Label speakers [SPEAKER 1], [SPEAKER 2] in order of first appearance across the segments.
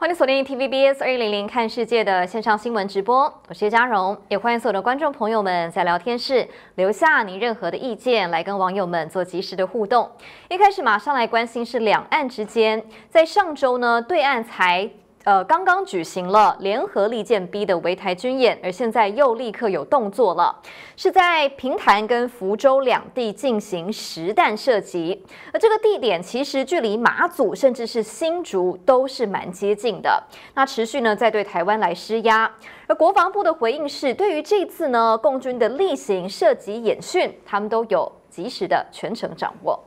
[SPEAKER 1] 欢迎锁定 TVBS 二零零看世界的线上新闻直播，我是叶嘉荣，也欢迎所有的观众朋友们在聊天室留下您任何的意见，来跟网友们做及时的互动。一开始马上来关心是两岸之间，在上周呢，对岸才。呃，刚刚举行了联合利剑 B 的围台军演，而现在又立刻有动作了，是在平潭跟福州两地进行实弹射击，而这个地点其实距离马祖甚至是新竹都是蛮接近的。那持续呢在对台湾来施压，而国防部的回应是，对于这次呢共军的例行射击演训，他们都有及时的全程掌握。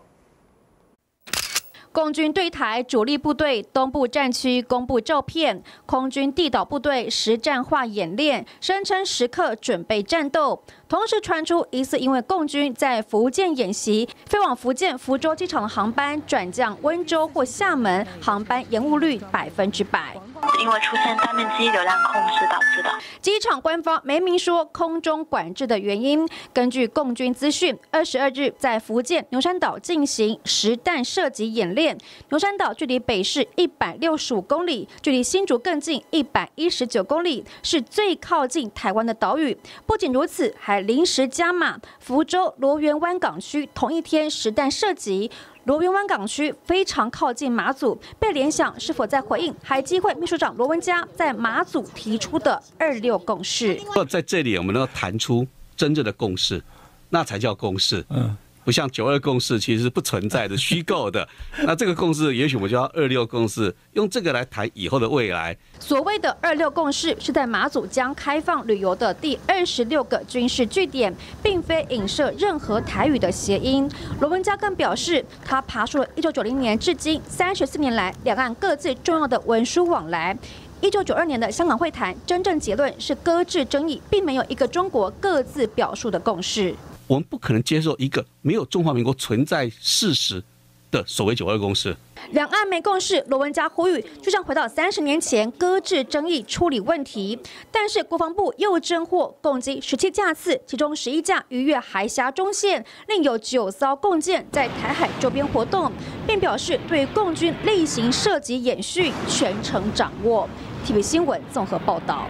[SPEAKER 2] 共军对台主力部队东部战区公布照片，空军地导部队实战化演练，声称时刻准备战斗。同时传出疑似因为共军在福建演习，飞往福建福州机场的航班转降温州或厦门，航班延误率百分之百。
[SPEAKER 3] 因为出现单面机流量控制导致的。
[SPEAKER 2] 机场官方没明说空中管制的原因。根据共军资讯，二十二日在福建牛山岛进行实弹射击演练。牛山岛距离北市一百六十五公里，距离新竹更近一百一十九公里，是最靠近台湾的岛屿。不仅如此，还临时加码福州罗源湾港区同一天实弹射击。罗源湾港区非常靠近马祖，被联想是否在回应海基会秘书长罗文嘉在马祖提出的二六共识？
[SPEAKER 4] 在这里，我们要谈出真正的共识，那才叫共识。嗯。不像九二共识，其实是不存在的、虚构的。那这个共识，也许我们叫二六共识，用这个来谈以后的未来。
[SPEAKER 2] 所谓的二六共识，是在马祖将开放旅游的第二十六个军事据点，并非影射任何台语的谐音。罗文嘉更表示，他爬出了一九九零年至今三十四年来两岸各自重要的文书往来。一九九二年的香港会谈，真正结论是搁置争议，并没有一个中国各自表述的共识。
[SPEAKER 4] 我们不可能接受一个没有中华民国存在事实的所谓九二共识。
[SPEAKER 2] 两岸没共识，罗文嘉呼吁就像回到三十年前搁置争议、处理问题。但是国防部又侦获共机十七架次，其中十一架逾越海峡中线，另有九艘共舰在台海周边活动，并表示对共军例行射击演训全程掌握。TV 新闻综合报道。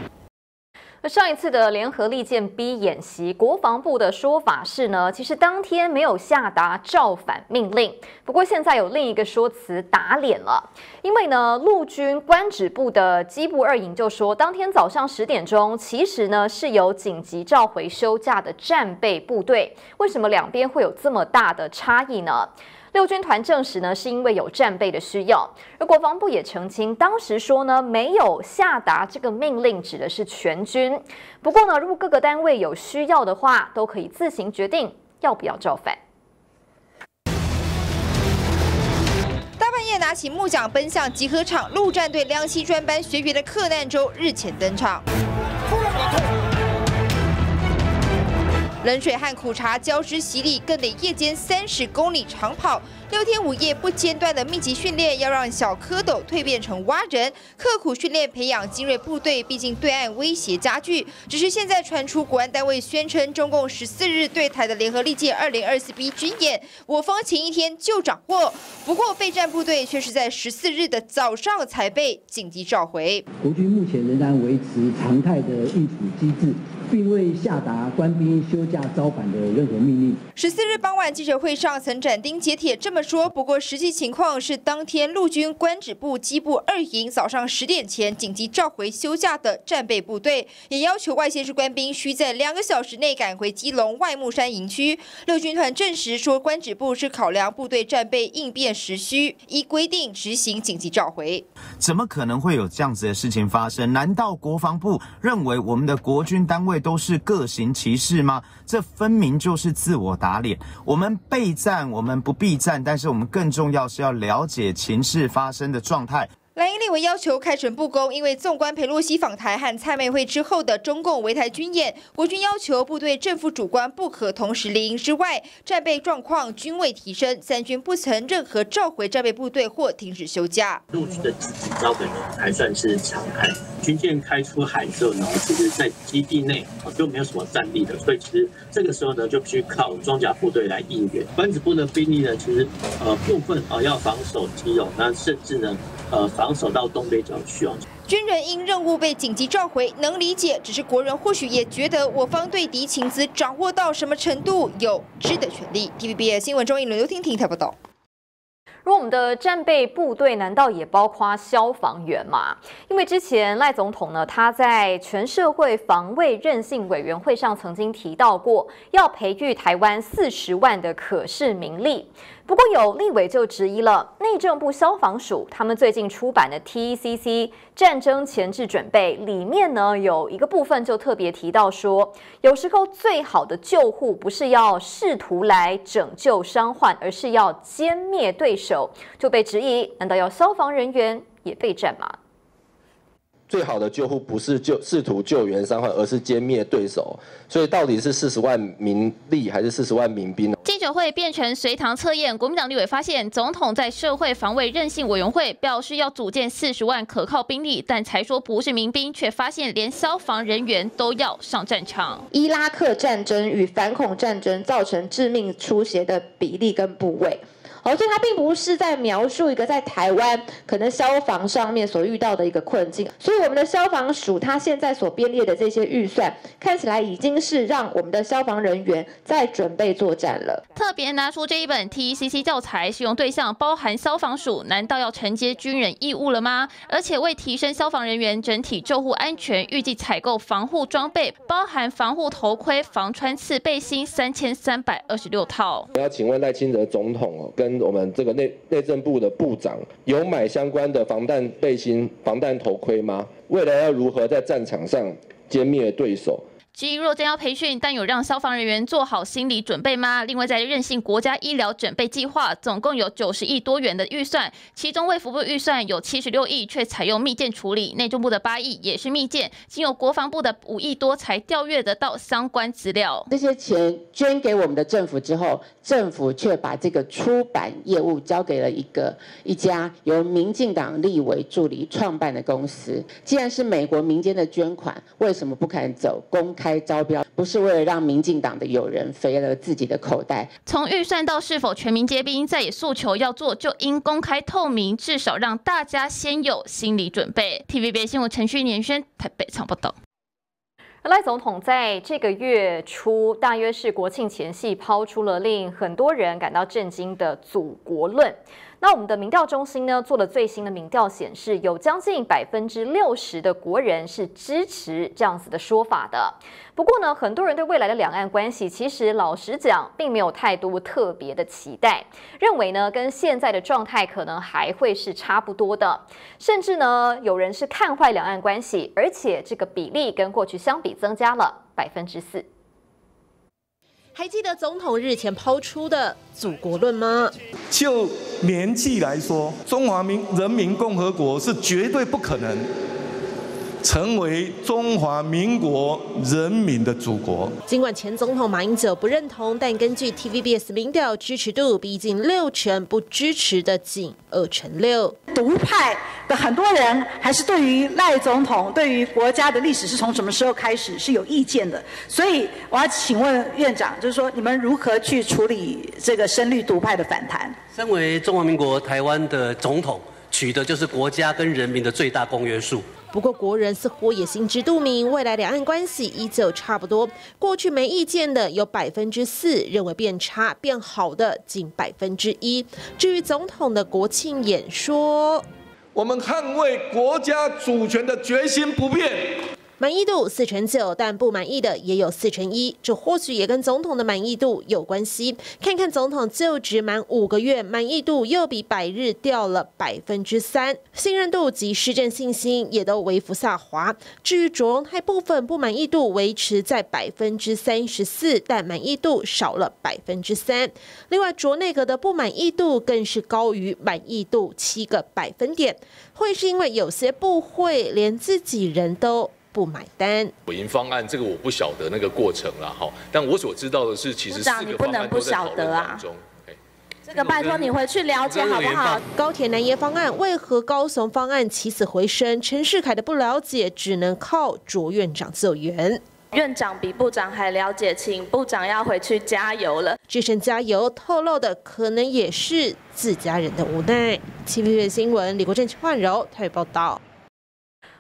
[SPEAKER 1] 那上一次的联合利剑 B 演习，国防部的说法是呢，其实当天没有下达照反命令。不过现在有另一个说辞打脸了，因为呢，陆军官指部的机部二营就说，当天早上十点钟，其实呢是有紧急召回休假的战备部队。为什么两边会有这么大的差异呢？六军团证实呢，是因为有战备的需要，而国防部也澄清，当时说呢没有下达这个命令，指的是全军。不过呢，如果各个单位有需要的话，都可以自行决定要不要造反。
[SPEAKER 5] 大半夜拿起木桨奔向集合场，陆战队两栖专班学员的克难舟日前登场。冷水和苦茶交织洗礼，更得夜间三十公里长跑。六天五夜不间断的密集训练，要让小蝌蚪蜕变成蛙人，刻苦训练培养精锐部队。毕竟对岸威胁加剧，只是现在传出国安单位宣称，中共十四日对台的联合利剑二零二四 B 军演，我方前一天就掌握。不过备战部队却是在十四日的早上才被紧急召回。
[SPEAKER 6] 国军目前仍然维持常态的应处机制，并未下达官兵休假招返的任何命令。
[SPEAKER 5] 十四日傍晚记者会上曾斩钉截铁这么。说，不过实际情况是，当天陆军官指部机部二营早上十点前紧急召回休假的战备部队，也要求外县市官兵需在两个小时内赶回基隆外木山营区。六军团证实说，官指部是考量部队战备应变时需，依规定执行紧急召回。
[SPEAKER 7] 怎么可能会有这样子的事情发生？难道国防部认为我们的国军单位都是各行其事吗？这分明就是自我打脸。我们备战，我们不避战，但是我们更重要是要了解情势发生的状态。
[SPEAKER 5] 蓝营立委要求开诚布公，因为纵观佩洛西访台和蔡妹会之后的中共围台军演，国军要求部队政府主官不可同时离营之外，战备状况均未提升，三军不曾任何召回战备部队或停止休假。
[SPEAKER 8] 陆军的积极召回还算是常态。军舰开出海之后呢，其实在基地内啊就没有什么战力的，所以其实这个时候呢，就必须靠装甲部队来应援。关子部的兵力呢，其实呃部分啊要防守基隆，那甚至呢。呃防守到东北角去哦。
[SPEAKER 5] 军人因任务被紧急召回，能理解。只是国人或许也觉得，我方对敌情资掌握到什么程度，有知的权利。TVB 新闻中，引刘婷婷台报道。
[SPEAKER 1] 如我们的战备部队难道也包括消防员吗？因为之前赖总统呢，他在全社会防卫韧性委员会上曾经提到过，要培育台湾四十万的可视名利。不过有立委就质疑了，内政部消防署他们最近出版的 TECC 战争前置准备里面呢，有一个部分就特别提到说，有时候最好的救护不是要试图来拯救伤患，而是要歼灭对手，就被质疑，难道要消防人员也备战吗？
[SPEAKER 9] 最好的救护不是救试图救援伤患，而是歼灭对手。所以到底是四十万民力还是四十万民兵？
[SPEAKER 10] 记者会变成随堂测验，国民党立委发现，总统在社会防卫韧性委员会表示要组建四十万可靠兵力，但才说不是民兵，却发现连消防人员都要上战场。
[SPEAKER 11] 伊拉克战争与反恐战争造成致命出血的比例跟部位。哦，所以它并不是在描述一个在台湾可能消防上面所遇到的一个困境。所以我们的消防署它现在所编列的这些预算，看起来已经是让我们的消防人员在准备作战了。
[SPEAKER 10] 特别拿出这一本 TECC 教材，使用对象包含消防署，难道要承接军人义务了吗？而且为提升消防人员整体救护安全，预计采购防护装备，包含防护头盔、防穿刺背心三千三百二十六套。
[SPEAKER 9] 我要请问赖清德总统哦，跟我们这个内内政部的部长有买相关的防弹背心、防弹头盔吗？未来要如何在战场上歼灭对手？
[SPEAKER 10] 至于若真要培训，但有让消防人员做好心理准备吗？另外，在任性国家医疗准备计划，总共有九十亿多元的预算，其中卫福部预算有七十六亿，却采用密件处理；内政部的八亿也是密件，仅有国防部的五亿多才调阅得到相关资料。
[SPEAKER 11] 这些钱捐给我们的政府之后，政府却把这个出版业务交给了一个一家由民进党立委助理创办的公司。既然是美国民间的捐款，为什么不肯走公开？开招标不是为了让民进党的友人肥了自己的口袋。
[SPEAKER 10] 从预算到是否全民皆兵，再也诉求要做，就应公开透明，至少让大家先有心理准备。TVB 新闻陈旭年轩台北场报道。
[SPEAKER 1] 赖总统在这个月初，大约是国庆前夕，抛出了令很多人感到震惊的“祖国论”。那我们的民调中心呢做了最新的民调显示，有将近百分之六十的国人是支持这样子的说法的。不过呢，很多人对未来的两岸关系，其实老实讲，并没有太多特别的期待，认为呢跟现在的状态可能还会是差不多的。甚至呢，有人是看坏两岸关系，而且这个比例跟过去相比增加了百分之四。
[SPEAKER 12] 还记得总统日前抛出的“祖国论”吗？
[SPEAKER 13] 就年纪来说，中华民人民共和国是绝对不可能。成为中华民国人民的祖国。
[SPEAKER 12] 尽管前总统马英九不认同，但根据 TVBS 民调，支持度逼近六成，不支持的仅二成六。
[SPEAKER 14] 独派的很多人还是对于赖总统、对于国家的历史是从什么时候开始是有意见的。所以我要请问院长，就是说你们如何去处理这个深绿独派的反弹？
[SPEAKER 15] 身为中华民国台湾的总统，取的就是国家跟人民的最大公约数。
[SPEAKER 12] 不过，国人似乎也心知肚明，未来两岸关系依旧差不多。过去没意见的有百分之四，认为变差变好的仅百分之一。至于总统的国庆演说，
[SPEAKER 13] 我们捍卫国家主权的决心不变。
[SPEAKER 12] 满意度四成九，但不满意的也有四成一，这或许也跟总统的满意度有关系。看看总统就职满五个月，满意度又比百日掉了百分之三，信任度及施政信心也都微幅下滑。至于卓荣泰部分，不满意度维持在百分之三十四，但满意度少了百分之三。另外，卓内阁的不满意度更是高于满意度七个百分点，会是因为有些部会连自己人都。不买单，
[SPEAKER 16] 委营方案这个我不晓得那个过程了哈，但我所知道的是，其实
[SPEAKER 17] 长你不能不晓得啊。这个拜托你回去了解好不好？
[SPEAKER 12] 高铁南延方案为何高雄方案起死回生？陈世凯的不了解，只能靠卓院长救援。
[SPEAKER 18] 院长比部长还了解，请部长要回去加油了。
[SPEAKER 12] 这声加油透露的可能也是自家人的无奈。七月新闻，李国正、焕柔台北报道。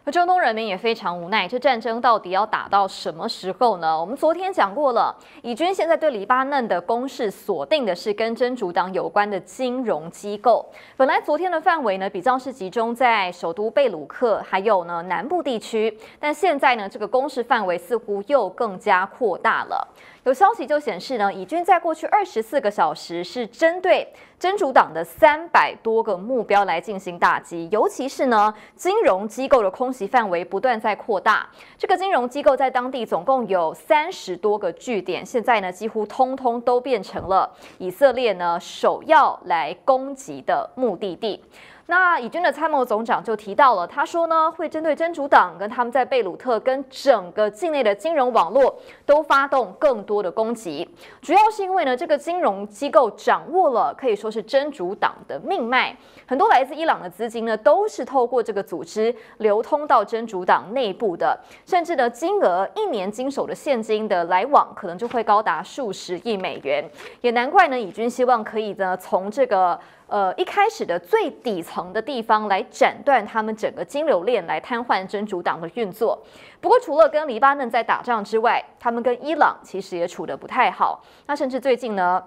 [SPEAKER 1] 而中东人民也非常无奈，这战争到底要打到什么时候呢？我们昨天讲过了，以军现在对黎巴嫩的攻势锁定的是跟真主党有关的金融机构。本来昨天的范围呢，比较是集中在首都贝鲁克，还有呢南部地区，但现在呢，这个攻势范围似乎又更加扩大了。有消息就显示呢，以军在过去二十四个小时是针对真主党的三百多个目标来进行打击，尤其是呢，金融机构的空袭范围不断在扩大。这个金融机构在当地总共有三十多个据点，现在呢，几乎通通都变成了以色列呢首要来攻击的目的地。那以军的参谋总长就提到了，他说呢，会针对真主党跟他们在贝鲁特跟整个境内的金融网络都发动更多的攻击，主要是因为呢，这个金融机构掌握了可以说是真主党的命脉，很多来自伊朗的资金呢都是透过这个组织流通到真主党内部的，甚至呢金额一年经手的现金的来往可能就会高达数十亿美元，也难怪呢，以军希望可以呢从这个。呃，一开始的最底层的地方来斩断他们整个金流链，来瘫痪真主党的运作。不过，除了跟黎巴嫩在打仗之外，他们跟伊朗其实也处得不太好。那甚至最近呢，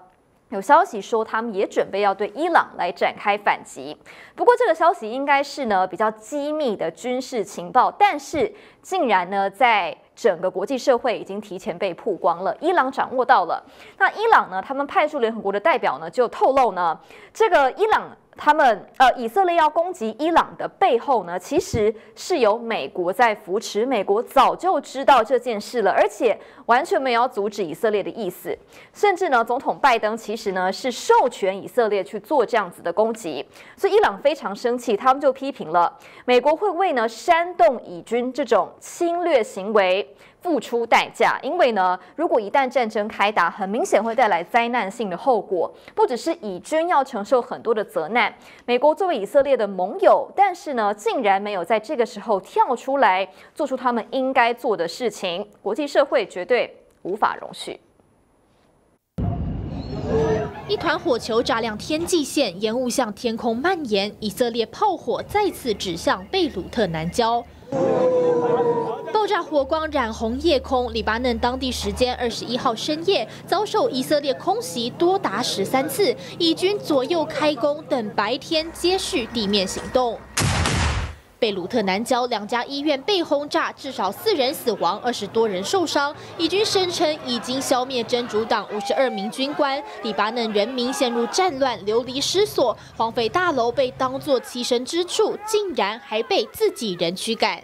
[SPEAKER 1] 有消息说他们也准备要对伊朗来展开反击。不过，这个消息应该是呢比较机密的军事情报，但是竟然呢在。整个国际社会已经提前被曝光了，伊朗掌握到了。那伊朗呢？他们派出联合国的代表呢，就透露呢，这个伊朗。他们呃，以色列要攻击伊朗的背后呢，其实是有美国在扶持。美国早就知道这件事了，而且完全没有阻止以色列的意思。甚至呢，总统拜登其实呢是授权以色列去做这样子的攻击。所以伊朗非常生气，他们就批评了美国会为呢煽动以军这种侵略行为。付出代价，因为呢，如果一旦战争开打，很明显会带来灾难性的后果，不只是以军要承受很多的责难。美国作为以色列的盟友，但是呢，竟然没有在这个时候跳出来做出他们应该做的事情，国际社会绝对无法容许。
[SPEAKER 2] 一团火球炸亮天际线，烟雾向天空蔓延，以色列炮火再次指向贝鲁特南郊。爆炸火光染红夜空。黎巴嫩当地时间二十一号深夜，遭受以色列空袭多达十三次，以军左右开弓，等白天接续地面行动。贝鲁特南郊两家医院被轰炸，至少四人死亡，二十多人受伤。以军声称已经消灭真主党五十二名军官。黎巴嫩人民陷入战乱，流离失所，荒废大楼被当作栖身之处，竟然还被自己人驱赶。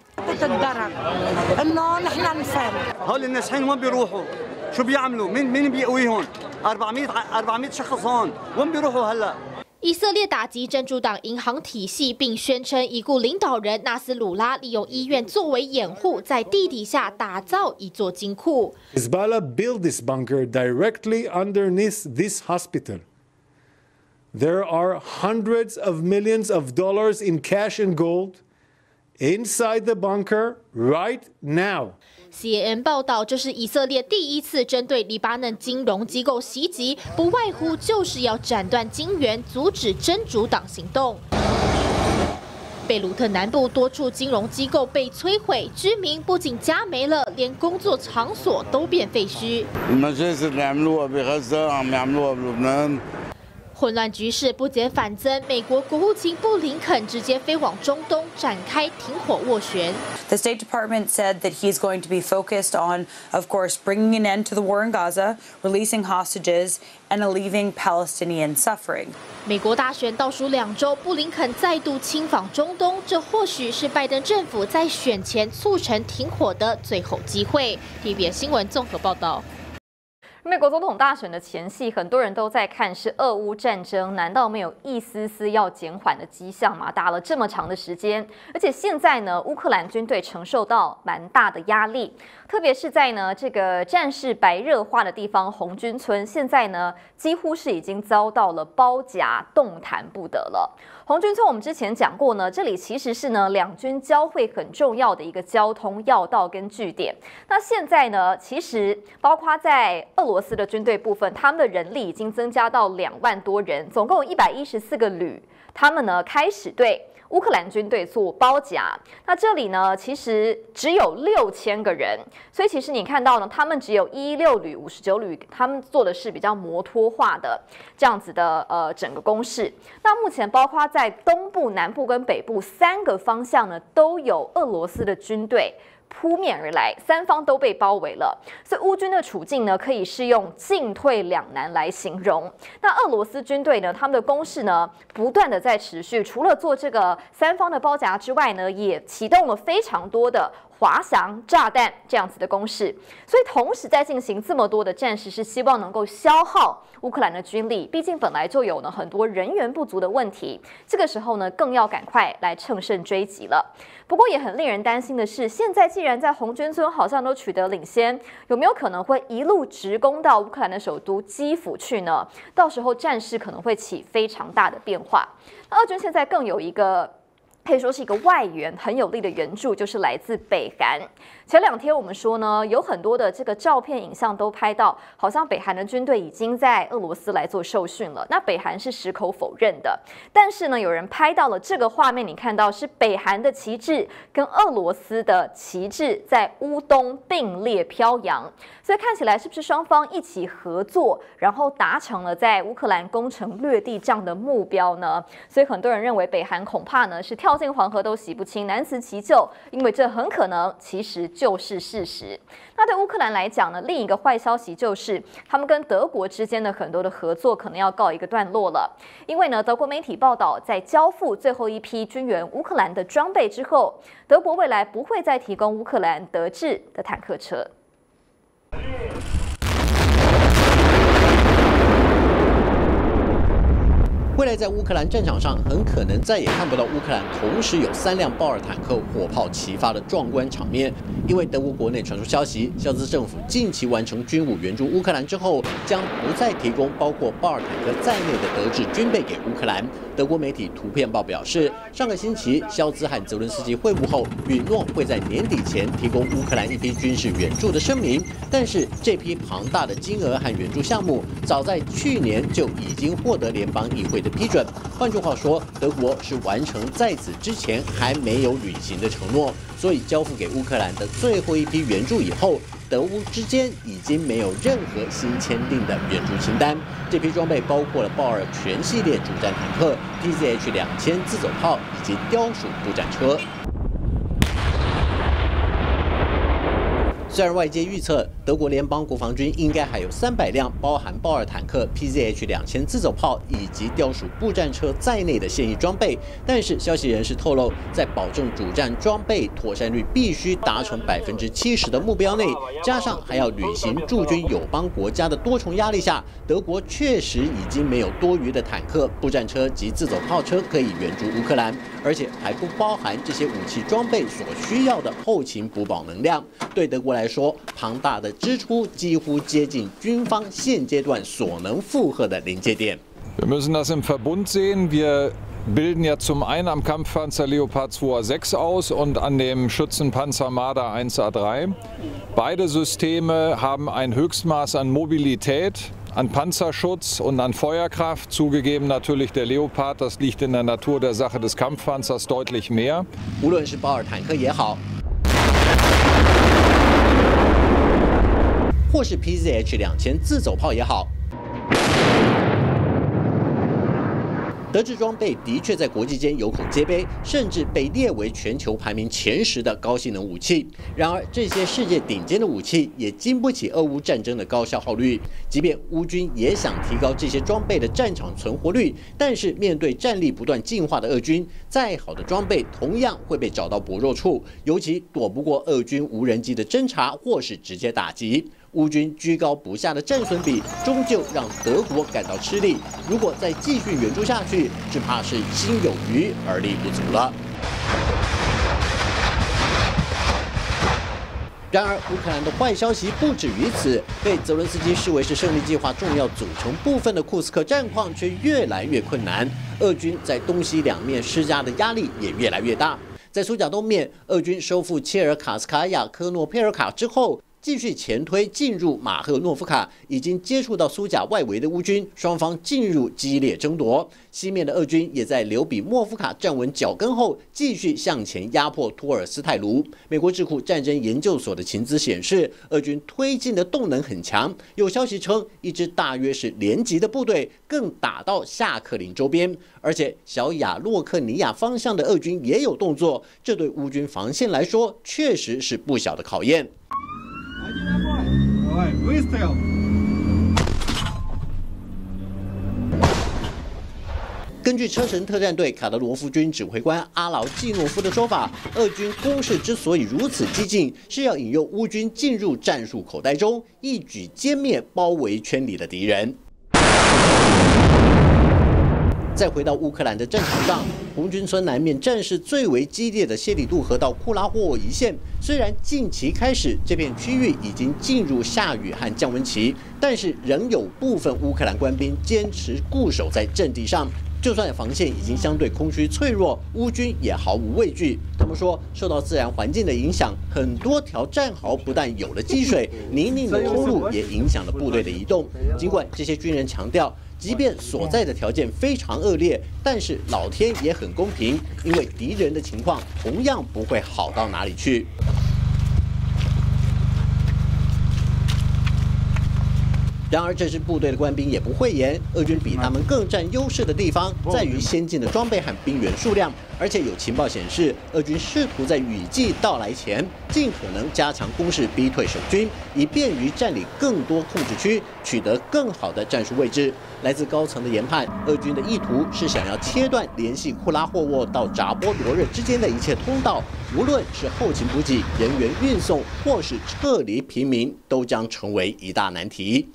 [SPEAKER 2] 以色列打击真主党银行体系，并宣称已故领导人纳斯鲁拉利用医院作为掩护，在地底下打造一座金库。
[SPEAKER 19] Hezbollah built this bunker directly underneath this hospital. There are hundreds of millions of dollars in cash and gold inside the bunker right now.
[SPEAKER 2] CNN 报道，这是以色列第一次针对黎巴嫩金融机构袭击，不外乎就是要斩断金源，阻止真主党行动。贝鲁特南部多处金融机构被摧毁，居民不仅家没了，连工作场所都变废墟。混乱局势不减反增，美国国务卿布林肯直接飞往中东展开停火斡旋。
[SPEAKER 20] The State Department said that he's going to be focused on, of course, bringing an end to the war in Gaza, releasing hostages, and alleviating Palestinian suffering.
[SPEAKER 2] 美国大选倒数两周，布林肯再度亲访中东，这或许是拜登政府在选前促成停火的最后机会。TVB 新闻综合报道。
[SPEAKER 1] 美国总统大选的前夕，很多人都在看是俄乌战争，难道没有一丝丝要减缓的迹象吗？打了这么长的时间，而且现在呢，乌克兰军队承受到蛮大的压力，特别是在呢这个战事白热化的地方红军村，现在呢几乎是已经遭到了包夹，动弹不得了。红军村我们之前讲过呢，这里其实是呢两军交汇很重要的一个交通要道跟据点。那现在呢，其实包括在俄罗斯的军队部分，他们的人力已经增加到两万多人，总共一百一十四个旅，他们呢开始对。乌克兰军队做包夹，那这里呢，其实只有六千个人，所以其实你看到呢，他们只有一六旅、五十九旅，他们做的是比较摩托化的这样子的呃整个攻势。那目前包括在东部、南部跟北部三个方向呢，都有俄罗斯的军队。扑面而来，三方都被包围了，所以乌军的处境呢，可以是用进退两难来形容。那俄罗斯军队呢，他们的攻势呢，不断的在持续，除了做这个三方的包夹之外呢，也启动了非常多的。滑翔炸弹这样子的攻势，所以同时在进行这么多的战事，是希望能够消耗乌克兰的军力。毕竟本来就有呢很多人员不足的问题，这个时候呢更要赶快来乘胜追击了。不过也很令人担心的是，现在既然在红军村好像都取得领先，有没有可能会一路直攻到乌克兰的首都基辅去呢？到时候战事可能会起非常大的变化。那俄军现在更有一个。可以说是一个外援很有力的援助，就是来自北韩。前两天我们说呢，有很多的这个照片、影像都拍到，好像北韩的军队已经在俄罗斯来做受训了。那北韩是矢口否认的，但是呢，有人拍到了这个画面，你看到是北韩的旗帜跟俄罗斯的旗帜在乌东并列飘扬，所以看起来是不是双方一起合作，然后达成了在乌克兰攻城略地这样的目标呢？所以很多人认为北韩恐怕呢是跳进黄河都洗不清，难辞其咎，因为这很可能其实。就是事实。那对乌克兰来讲呢，另一个坏消息就是，他们跟德国之间的很多的合作可能要告一个段落了。因为呢，德国媒体报道，在交付最后一批军援乌克兰的装备之后，德国未来不会再提供乌克兰德制的坦克车。
[SPEAKER 21] 未来在乌克兰战场上，很可能再也看不到乌克兰同时有三辆豹二坦克火炮齐发的壮观场面，因为德国国内传出消息，肖兹政府近期完成军武援助乌克兰之后，将不再提供包括豹二坦克在内的德制军备给乌克兰。德国媒体图片报表示，上个星期肖兹和泽伦斯基会晤后，允诺会在年底前提供乌克兰一批军事援助的声明。但是这批庞大的金额和援助项目，早在去年就已经获得联邦议会。的批准，换句话说，德国是完成在此之前还没有履行的承诺，所以交付给乌克兰的最后一批援助以后，德乌之间已经没有任何新签订的援助清单。这批装备包括了豹二全系列主战坦克、PZH 两千自走炮以及雕鼠步战车。虽然外界预测德国联邦国防军应该还有三百辆包含豹二坦克、PZH 两千自走炮以及雕属步战车在内的现役装备，但是消息人士透露，在保证主战装备妥善率必须达成百分之七十的目标内，加上还要履行驻军友邦国家的多重压力下，德国确实已经没有多余的坦克、步战车及自走炮车可以援助乌克兰，而且还不包含这些武器装备所需要的后勤补保能量。对德国来说，庞大的支出几乎接近军方现阶段所能负荷的临界点。
[SPEAKER 22] Wir müssen das im Verbund sehen. Wir bilden ja zum einen am Kampfpanzer Leopard 2A6 aus und an dem Schützenpanzer Marder 1A3. Beide Systeme haben ein Höchstmaß an Mobilität, an Panzerschutz und an Feuerkraft. Zugegeben natürlich der Leopard, das liegt in der Natur der Sache des Kampfpanzers deutlich mehr.
[SPEAKER 21] 无论是豹二坦克也好。 是 PZH 两千自走炮也好。德制装备的确在国际间有口皆碑，甚至被列为全球排名前十的高性能武器。然而，这些世界顶尖的武器也经不起俄乌战争的高消耗率。即便乌军也想提高这些装备的战场存活率，但是面对战力不断进化的俄军，再好的装备同样会被找到薄弱处，尤其躲不过俄军无人机的侦察或是直接打击。乌军居高不下的战损比，终究让德国感到吃力。如果再继续援助下去，只怕是心有余而力不足了。然而，乌克兰的坏消息不止于此，被泽伦斯基视为是胜利计划重要组成部分的库斯克战况却越来越困难，俄军在东西两面施加的压力也越来越大。在苏甲东面，俄军收复切尔卡斯卡亚科诺佩尔卡之后。继续前推进入马赫诺夫卡，已经接触到苏甲外围的乌军，双方进入激烈争夺。西面的俄军也在留比莫夫卡站稳脚跟后，继续向前压迫托尔斯泰卢。美国智库战争研究所的情资显示，俄军推进的动能很强。有消息称，一支大约是连级的部队更打到夏克林周边，而且小亚洛克尼亚方向的俄军也有动作。这对乌军防线来说，确实是不小的考验。根据车神特战队卡德罗夫军指挥官阿劳季诺夫的说法，俄军攻势之所以如此激进，是要引诱乌军进入战术口袋中，一举歼灭包围圈里的敌人。再回到乌克兰的战场上，红军村南面战事最为激烈的谢里杜河到库拉霍沃一线，虽然近期开始这片区域已经进入下雨和降温期，但是仍有部分乌克兰官兵坚持固守在阵地上。就算防线已经相对空虚脆弱，乌军也毫无畏惧。他们说，受到自然环境的影响，很多条战壕不但有了积水，泥泞的通路也影响了部队的移动。尽管这些军人强调。即便所在的条件非常恶劣，但是老天也很公平，因为敌人的情况同样不会好到哪里去。然而，这支部队的官兵也不讳言，俄军比他们更占优势的地方在于先进的装备和兵员数量，而且有情报显示，俄军试图在雨季到来前尽可能加强攻势，逼退守军，以便于占领更多控制区，取得更好的战术位置。来自高层的研判，俄军的意图是想要切断联系库拉霍沃到扎波罗热之间的一切通道，无论是后勤补给、人员运送，或是撤离平民，都将成为一大难题。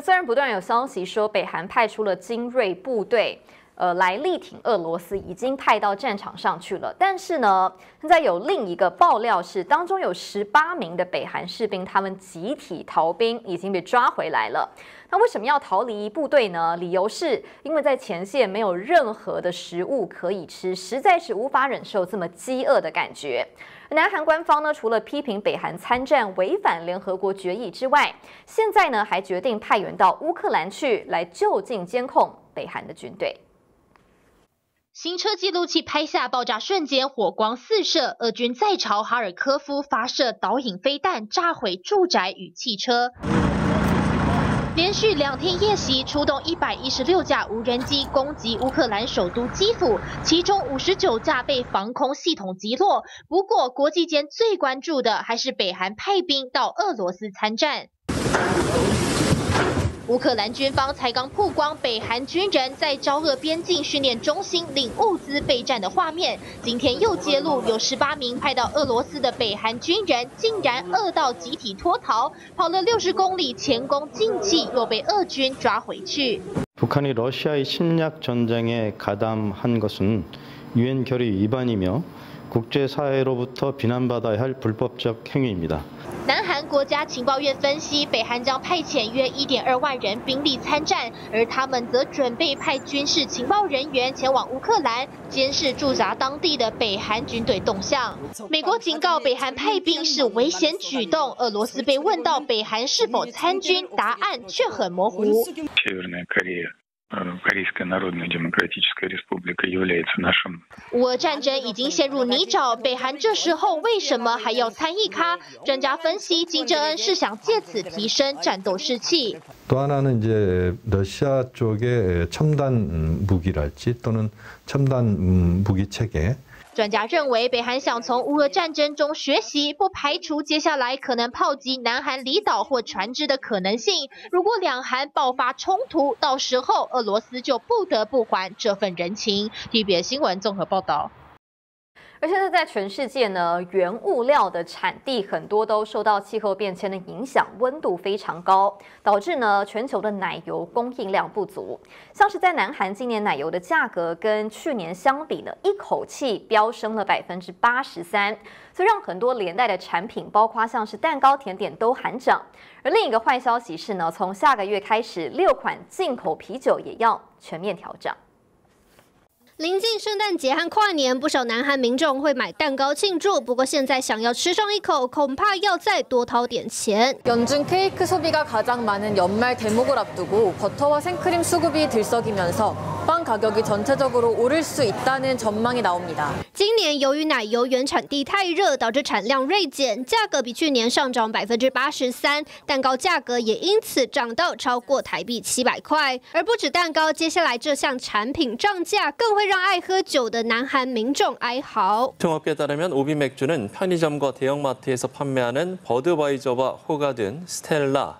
[SPEAKER 1] 虽然不断有消息说北韩派出了精锐部队，呃，来力挺俄罗斯，已经派到战场上去了，但是呢，现在有另一个爆料是，当中有十八名的北韩士兵，他们集体逃兵，已经被抓回来了。那为什么要逃离部队呢？理由是因为在前线没有任何的食物可以吃，实在是无法忍受这么饥饿的感觉。南韩官方呢，除了批评北韩参战违反联合国决议之外，现在呢还决定派员到乌克兰去，来就近监控北韩的军队。
[SPEAKER 23] 行车记录器拍下爆炸瞬间，火光四射，俄军再朝哈尔科夫发射导引飞弹，炸毁住宅与汽车。连续两天夜袭，出动一百一十六架无人机攻击乌克兰首都基辅，其中五十九架被防空系统击落。不过，国际间最关注的还是北韩派兵到俄罗斯参战。乌克兰军方才刚曝光北韩军人在朝俄边境训练中心领物资备战的画面，今天又揭露有十八名派到俄罗斯的北韩军人竟然饿到集体脱逃，跑了六十公里前功尽弃，又被俄军抓回去。
[SPEAKER 24] 북한이러시아의侵略전쟁에가담한것은유엔결의위반이며 국제사회로부터비난받아야할불법적행위입니다
[SPEAKER 23] 南韩国家情报院分析，北韩将派遣约一点二万人兵力参战，而他们则准备派军事情报人员前往乌克兰监视驻扎当地的北韩军队动向。美国警告北韩派兵是危险举动。俄罗斯被问到北韩是否参军，答案却很模糊。 乌俄战争已经陷入泥沼，北韩这时候为什么还要参议咖？专家分析，金正恩是想借此提升战斗士气。
[SPEAKER 25] 또하나는이제러시아쪽에첨단무기랄지또는첨단무기체계
[SPEAKER 23] 专家认为，北韩想从乌俄战争中学习，不排除接下来可能炮击南韩离岛或船只的可能性。如果两韩爆发冲突，到时候俄罗斯就不得不还这份人情。TBS 新闻综合报道。
[SPEAKER 1] 而现在在全世界呢，原物料的产地很多都受到气候变迁的影响，温度非常高，导致呢全球的奶油供应量不足。像是在南韩，今年奶油的价格跟去年相比呢，一口气飙升了百分之八十三，所以让很多连带的产品，包括像是蛋糕、甜点都喊涨。而另一个坏消息是呢，从下个月开始，六款进口啤酒也要全面调涨。
[SPEAKER 26] 临近圣诞节和跨年，不少南韩民众会买蛋糕庆祝。不过现在想要吃上一口，恐怕要再多掏点钱。
[SPEAKER 27] 연중케이크소비가가장많은연말대목을앞두고버터와생크림수급이들썩이면서빵가격이전체적으로오를수있다는전망이나옵니다
[SPEAKER 26] 今年由于奶油原产地太热，导致产量锐减，价格比去年上涨百分之八十三，蛋糕价格也因此涨到超过台币七百块。而不止蛋糕，接下来这项产品涨价更会 让爱喝酒的南韩民众哀嚎。
[SPEAKER 28] 통업계에따르면오비맥주는편의점과대형마트에서판매하는 버드바이저와호가든스텔라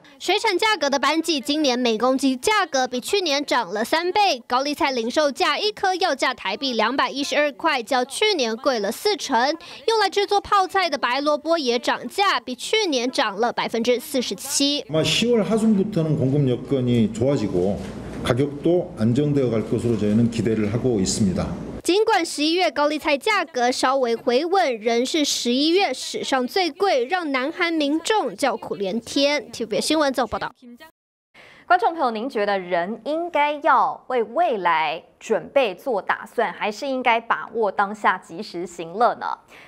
[SPEAKER 26] 水产价格的班季，今年每公斤价格比去年涨了三倍。高丽菜零售价一颗要价台币两百一十二块，较去年贵了四成。用来制作泡菜的白萝卜也涨价，比去年涨了百分之四十七。
[SPEAKER 29] 아마 10월 하순부터는 공급 여건이 좋아지고 가격도 안정되어 갈 것으로 저희는 기대를 하고 있습니다.
[SPEAKER 26] 尽管十一月高丽菜价格稍微回稳，仍是十一月史上最贵，让南韩民众叫苦连天。TVB 新闻做报道。
[SPEAKER 1] 观众朋友，您觉得人应该要为未来准备做打算，还是应该把握当下及时行乐呢？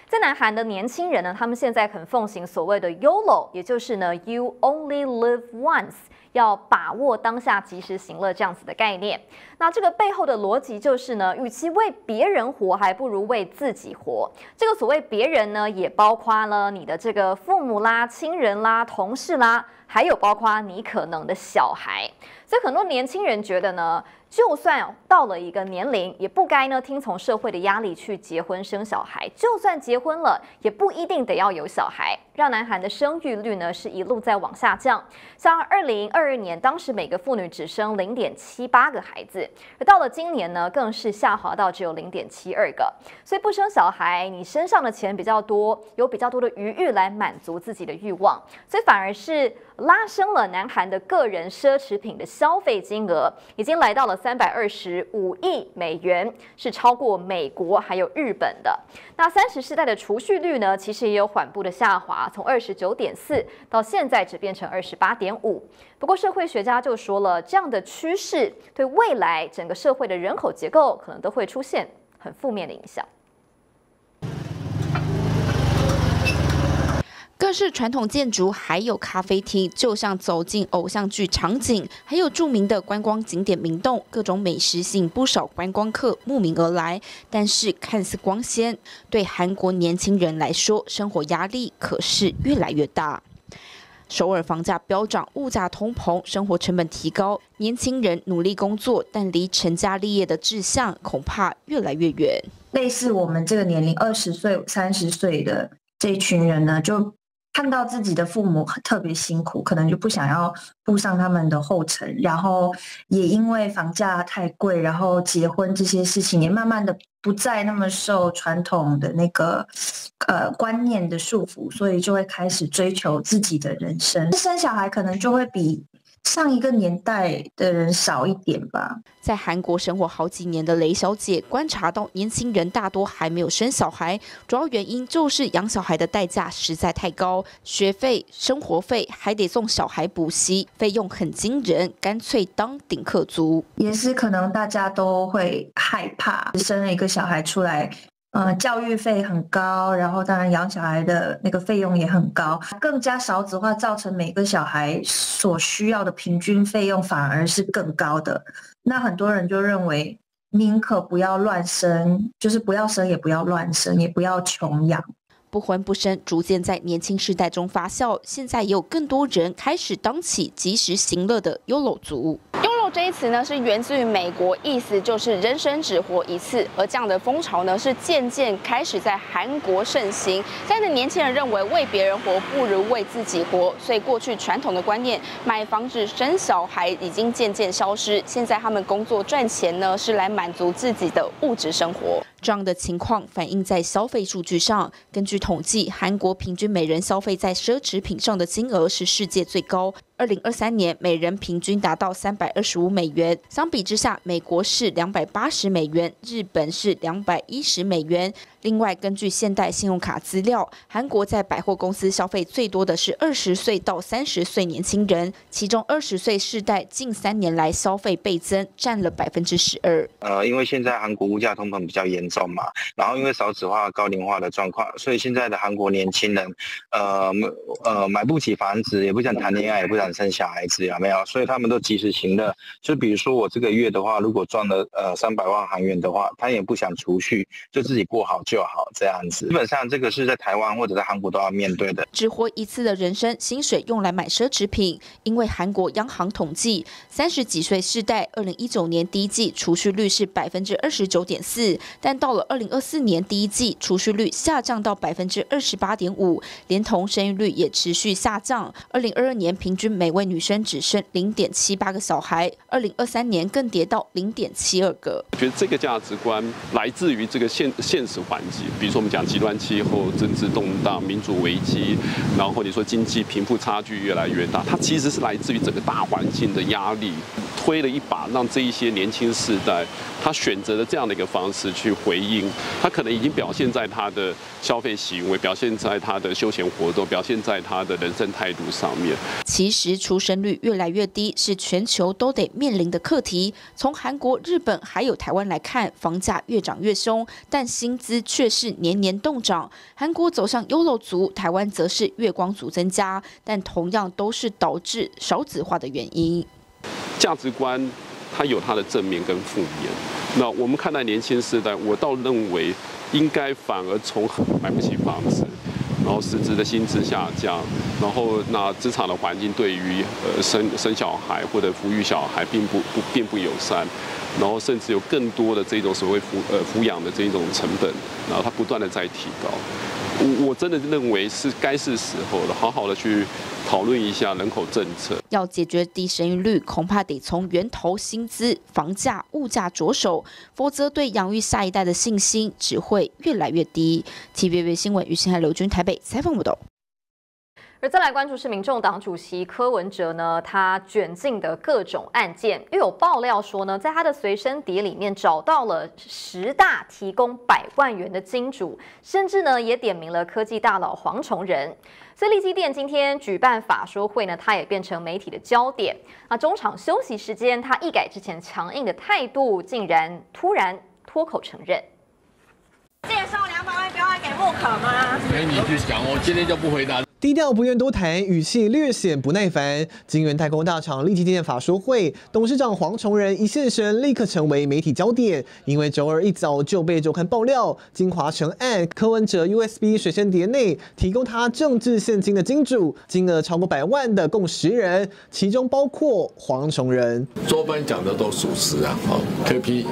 [SPEAKER 1] 在南韩的年轻人呢，他们现在很奉行所谓的 YOLO，也就是呢 You Only Live Once。要把握当下及时行乐这样子的概念，那这个背后的逻辑就是呢，与其为别人活，还不如为自己活。这个所谓别人呢，也包括了你的这个父母啦、亲人啦、同事啦，还有包括你可能的小孩。所以很多年轻人觉得呢，就算到了一个年龄，也不该呢听从社会的压力去结婚生小孩。就算结婚了，也不一定得要有小孩，让南韩的生育率呢是一路在往下降。像二零二二年，当时每个妇女只生零点七八个孩子，而到了今年呢，更是下滑到只有零点七二个。所以不生小孩，你身上的钱比较多，有比较多的余裕来满足自己的欲望，所以反而是拉升了南韩的个人奢侈品的消费金额，已经来到了三百二十五亿美元，是超过美国还有日本的。那三十世代的储蓄率呢，其实也有缓步的下滑，从二十九点四到现在只变成二十八点五。不过社会学家就说了，这样的趋势对未来整个社会的人口结构可能都会出现很负面的影响。
[SPEAKER 30] 各式传统建筑，还有咖啡厅，就像走进偶像剧场景。还有著名的观光景点明洞，各种美食吸引不少观光客慕名而来。但是看似光鲜，对韩国年轻人来说，生活压力可是越来越大。首尔房价飙涨，物价通膨，生活成本提高，年轻人努力工作，但离成家立业的志向恐怕越来越远。
[SPEAKER 31] 类似我们这个年龄，二十岁、三十岁的这群人呢，就。看到自己的父母特别辛苦，可能就不想要步上他们的后尘，然后也因为房价太贵，然后结婚这些事情也慢慢的不再那么受传统的那个呃观念的束缚，所以就会开始追求自己的人生。生小孩可能就会比。上一个年代的人少一点吧。
[SPEAKER 30] 在韩国生活好几年的雷小姐观察到，年轻人大多还没有生小孩，主要原因就是养小孩的代价实在太高，学费、生活费还得送小孩补习，费用很惊人，干脆当顶客族。
[SPEAKER 31] 也是可能大家都会害怕生了一个小孩出来。呃，教育费很高，然后当然养小孩的那个费用也很高，更加少子化造成每个小孩所需要的平均费用反而是更高的。那很多人就认为宁可不要乱生，就是不要生也不要乱生，也不要穷养。
[SPEAKER 30] 不婚不生逐渐在年轻世代中发酵，现在也有更多人开始当起及时行乐的优老
[SPEAKER 32] 族。这一词呢，是源自于美国，意思就是人生只活一次。而这样的风潮呢，是渐渐开始在韩国盛行。现在的年轻人认为，为别人活不如为自己活，所以过去传统的观念，买房子、生小孩已经渐渐消失。现在他们工作赚钱呢，是来满足自己的物质生活。
[SPEAKER 30] 这样的情况反映在消费数据上。根据统计，韩国平均每人消费在奢侈品上的金额是世界最高。二零二三年，每人平均达到三百二十五美元。相比之下，美国是两百八十美元，日本是两百一十美元。另外，根据现代信用卡资料，韩国在百货公司消费最多的是二十岁到三十岁年轻人，其中二十岁世代近三年来消费倍增，占了百分之十二。
[SPEAKER 33] 呃，因为现在韩国物价通膨比较严重嘛，然后因为少子化、高龄化的状况，所以现在的韩国年轻人，呃呃买不起房子，也不想谈恋爱，也不想。生小孩子有没有？所以他们都及时行乐。就比如说我这个月的话，如果赚了呃三百万韩元的话，他也不想储蓄，就自己过好就好这样子。基本上这个是在台湾或者在韩国都要面对的。
[SPEAKER 30] 只活一次的人生，薪水用来买奢侈品。因为韩国央行统计，三十几岁世代，二零一九年第一季储蓄率是百分之二十九点四，但到了二零二四年第一季，储蓄率下降到百分之二十八点五，连同生育率也持续下降。二零二二年平均。每位女生只生零点七八个小孩，二零二三年更跌到零点七二个。
[SPEAKER 34] 我觉得这个价值观来自于这个现现实环比如说我们讲极端气候、政治动荡、民主危机，然后你说经济贫富差距越来越大，它其实是来自于整个大环境的压力，推了一把，让这一些年轻世代他选择了这样的一个方式去回应，他可能已经表现在他的消费行为，表现在他的休闲活动，表现在他的人生态度上面。
[SPEAKER 30] 其实。出生率越来越低是全球都得面临的课题。从韩国、日本还有台湾来看，房价越涨越凶，但薪资却是年年动涨。韩国走向优柔族，台湾则是月光族增加，但同样都是导致少子化的原因。
[SPEAKER 34] 价值观它有它的正面跟负面。那我们看待年轻时代，我倒认为应该反而从买不起房子。然后实质的薪资下降，然后那职场的环境对于呃生生小孩或者抚育小孩并不不并不友善，然后甚至有更多的这种所谓抚呃抚养的这种成本，然后它不断的在提高。我我真的认为是该是时候了，好好的去讨论一下人口政策。
[SPEAKER 30] 要解决低生育率，恐怕得从源头薪资、房价、物价着手，否则对养育下一代的信心只会越来越低。TVB 新闻于新海刘军台北采访报道。
[SPEAKER 1] 而再来关注是民众党主席柯文哲呢，他卷进的各种案件，又有爆料说呢，在他的随身碟里面找到了十大提供百万元的金主，甚至呢也点名了科技大佬黄崇仁。所以立基店今天举办法说会呢，他也变成媒体的焦点。那中场休息时间，他一改之前强硬的态度，竟然突然脱口承认。
[SPEAKER 35] 介绍两百万标案给木可吗？
[SPEAKER 15] 没你去想，我今天就不回答。
[SPEAKER 36] 低调不愿多谈，语气略显不耐烦。金源太空大厂立即电法说会，董事长黄崇仁一现身，立刻成为媒体焦点。因为周二一早就被周刊爆料，金华城案柯文哲 USB 随身碟内提供他政治现金的金主，金额超过百万的共十人，其中包括黄崇仁。
[SPEAKER 15] 周班讲的都属实啊，好，KP。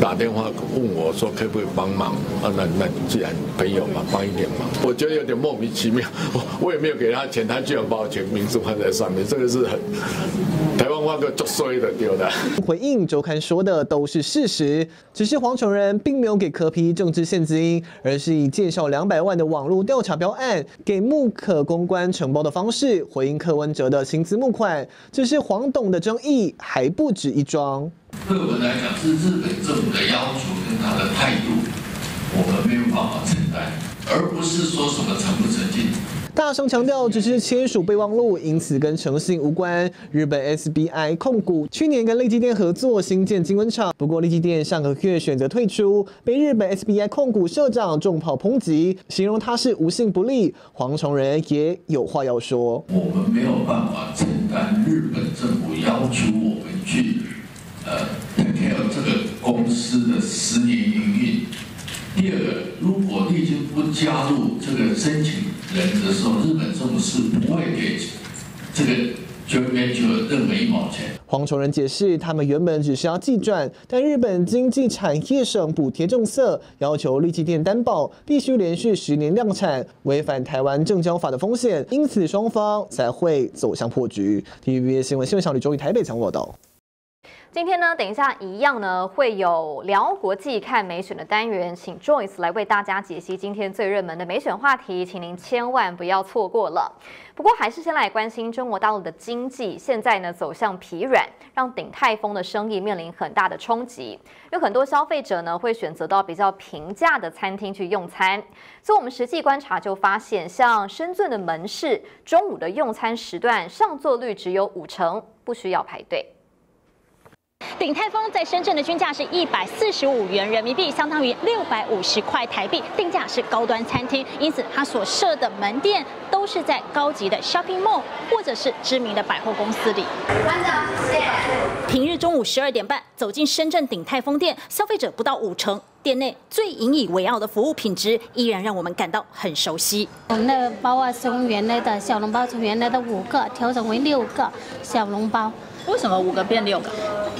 [SPEAKER 15] 打电话问我说可不可以帮忙啊？那那既然朋友嘛，帮一点忙。我觉得有点莫名其妙，我 我也没有给他钱，他居然把我钱名字放在上面，这个是很台湾话个作衰的丢的。
[SPEAKER 36] 回应周刊说的都是事实，只是黄崇仁并没有给柯批政治现金，而是以介绍两百万的网络调查标案给木可公关承包的方式回应柯文哲的薪资募款。只是黄董的争议还不止一桩。
[SPEAKER 15] 对我们来讲，是日本政府的要求跟他的态度，我们没有办法承担，而不是说什么诚不诚信。
[SPEAKER 36] 大声强调，只是签署备忘录，因此跟诚信无关。日本 SBI 控股去年跟立基电合作新建晶圆厂，不过立基电上个月选择退出，被日本 SBI 控股社长重炮抨击，形容他是无信不立。黄崇仁也有话要说：
[SPEAKER 15] 我们没有办法承担日本政府要求我们去。呃，这个公司的十年营运
[SPEAKER 37] 第二个，如果你已经不加入这个申请人的时候，日本政府是不会给这个 joint venture 任何一毛钱。
[SPEAKER 36] 黄崇仁解释，他们原本只是要寄转，但日本经济产业省补贴政策，要求立基电担保必须连续十年量产，违反台湾证交法的风险，因此双方才会走向破局。TVB 新闻新闻小李周于台北强报道。
[SPEAKER 1] 今天呢，等一下一样呢，会有聊国际看美选的单元，请 Joyce 来为大家解析今天最热门的美选话题，请您千万不要错过了。不过还是先来关心中国大陆的经济，现在呢走向疲软，让鼎泰丰的生意面临很大的冲击。有很多消费者呢会选择到比较平价的餐厅去用餐，所以我们实际观察就发现，像深圳的门市，中午的用餐时段上座率只有五成，不需要排队。
[SPEAKER 38] 鼎泰丰在深圳的均价是一百四十五元人民币，相当于六百五十块台币，定价是高端餐厅，因此它所设的门店都是在高级的 shopping mall 或者是知名的百货公司里。平日中午十二点半走进深圳鼎泰丰店，消费者不到五成，店内最引以为傲的服务品质依然让我们感到很熟悉。
[SPEAKER 39] 我们的包啊，从原来的小笼包从原来的五个调整为六个小笼包。
[SPEAKER 38] 为什么五个变六个？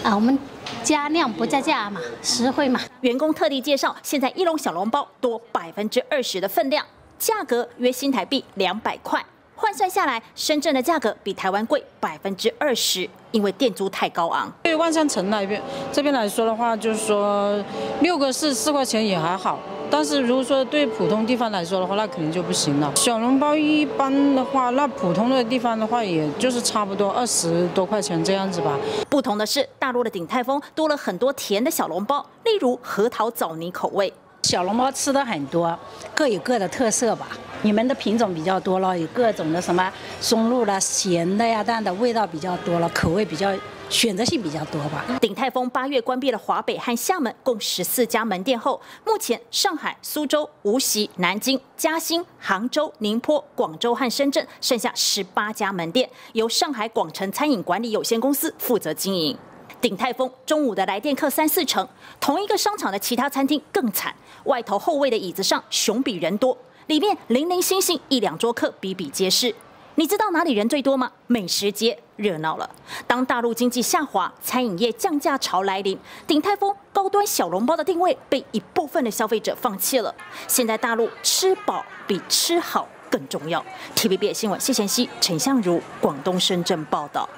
[SPEAKER 39] 啊，我们加量不加价嘛，实惠嘛。
[SPEAKER 38] 员工特地介绍，现在一笼小笼包多百分之二十的分量，价格约新台币两百块，换算下来，深圳的价格比台湾贵百分之二十，因为店租太高昂。
[SPEAKER 40] 对万象城那边这边来说的话，就是说六个是四块钱也还好。但是如果说对普通地方来说的话，那肯定就不行了。小笼包一般的话，那普通的地方的话，也就是差不多二十多块钱这样子吧。
[SPEAKER 38] 不同的是，大陆的鼎泰丰多了很多甜的小笼包，例如核桃枣泥口味。
[SPEAKER 41] 小笼包吃的很多，各有各的特色吧。你们的品种比较多了，有各种的什么松露了、咸的呀、淡的，味道比较多了，口味比较。选择性比较多吧。
[SPEAKER 38] 鼎泰丰八月关闭了华北和厦门共十四家门店后，目前上海、苏州、无锡、南京、嘉兴、杭州、宁波、广州和深圳剩下十八家门店，由上海广城餐饮管理有限公司负责经营。鼎泰丰中午的来电客三四成，同一个商场的其他餐厅更惨，外头后位的椅子上熊比人多，里面零零星星一两桌客比比皆是。你知道哪里人最多吗？美食街热闹了。当大陆经济下滑，餐饮业降价潮来临，鼎泰丰高端小笼包的定位被一部分的消费者放弃了。现在大陆吃饱比吃好更重要。TVB 新闻谢贤熙、陈相如，广东深圳报道。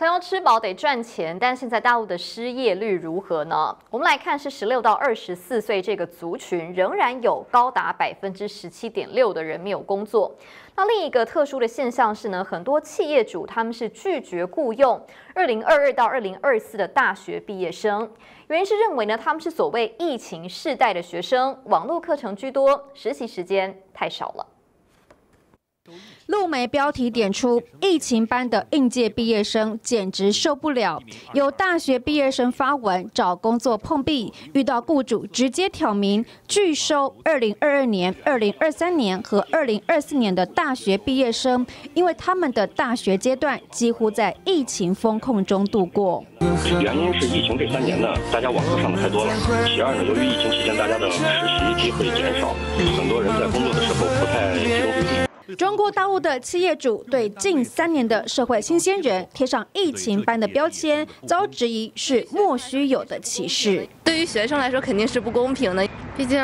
[SPEAKER 1] 想要吃饱得赚钱，但现在大陆的失业率如何呢？我们来看，是十六到二十四岁这个族群，仍然有高达百分之十七点六的人没有工作。那另一个特殊的现象是呢，很多企业主他们是拒绝雇佣二零二二到二零二四的大学毕业生，原因是认为呢，他们是所谓疫情世代的学生，网络课程居多，实习时间太少了。
[SPEAKER 2] 路媒标题点出，疫情班的应届毕业生简直受不了。有大学毕业生发文找工作碰壁，遇到雇主直接挑明拒收2022年、2023年和2024年的大学毕业生，因为他们的大学阶段几乎在疫情风控中度过。
[SPEAKER 42] 原因是疫情这三年呢，大家网课上的太多了。其二呢，由于疫情期间大家的实习机会减少，很多人在工作的时候不太集中注意。
[SPEAKER 2] 中国大陆的企业主对近三年的社会新鲜人贴上疫情般的标签，遭质疑是莫须有的歧视。
[SPEAKER 43] 对于学生来说，肯定是不公平的，毕竟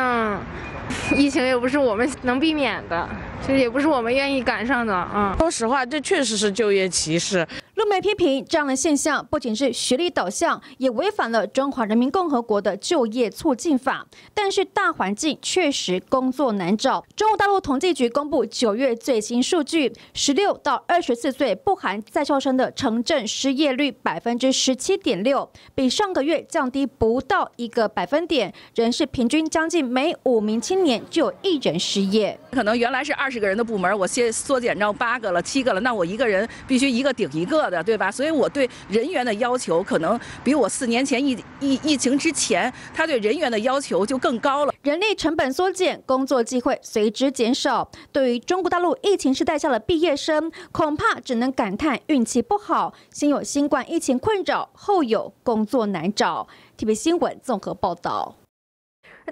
[SPEAKER 43] 疫情也不是我们能避免的，其实也不是我们愿意赶上的啊。
[SPEAKER 44] 说实话，这确实是就业歧视。
[SPEAKER 2] 路媒批评这样的现象不仅是学历导向，也违反了中华人民共和国的就业促进法。但是大环境确实工作难找。中国大陆统计局公布九月最新数据，十六到二十四岁不含在校生的城镇失业率百分之十七点六，比上个月降低不到一个百分点，仍是平均将近每五名青年就有一人失业。
[SPEAKER 45] 可能原来是二十这个人的部门，我先缩减到八个了、七个了，那我一个人必须一个顶一个。的对吧？所以我对人员的要求可能比我四年前疫疫疫情之前，他对人员的要求就更高了。
[SPEAKER 2] 人力成本缩减，工作机会随之减少。对于中国大陆疫情时代下的毕业生，恐怕只能感叹运气不好，先有新冠疫情困扰，后有工作难找。TVB 新闻综合报道。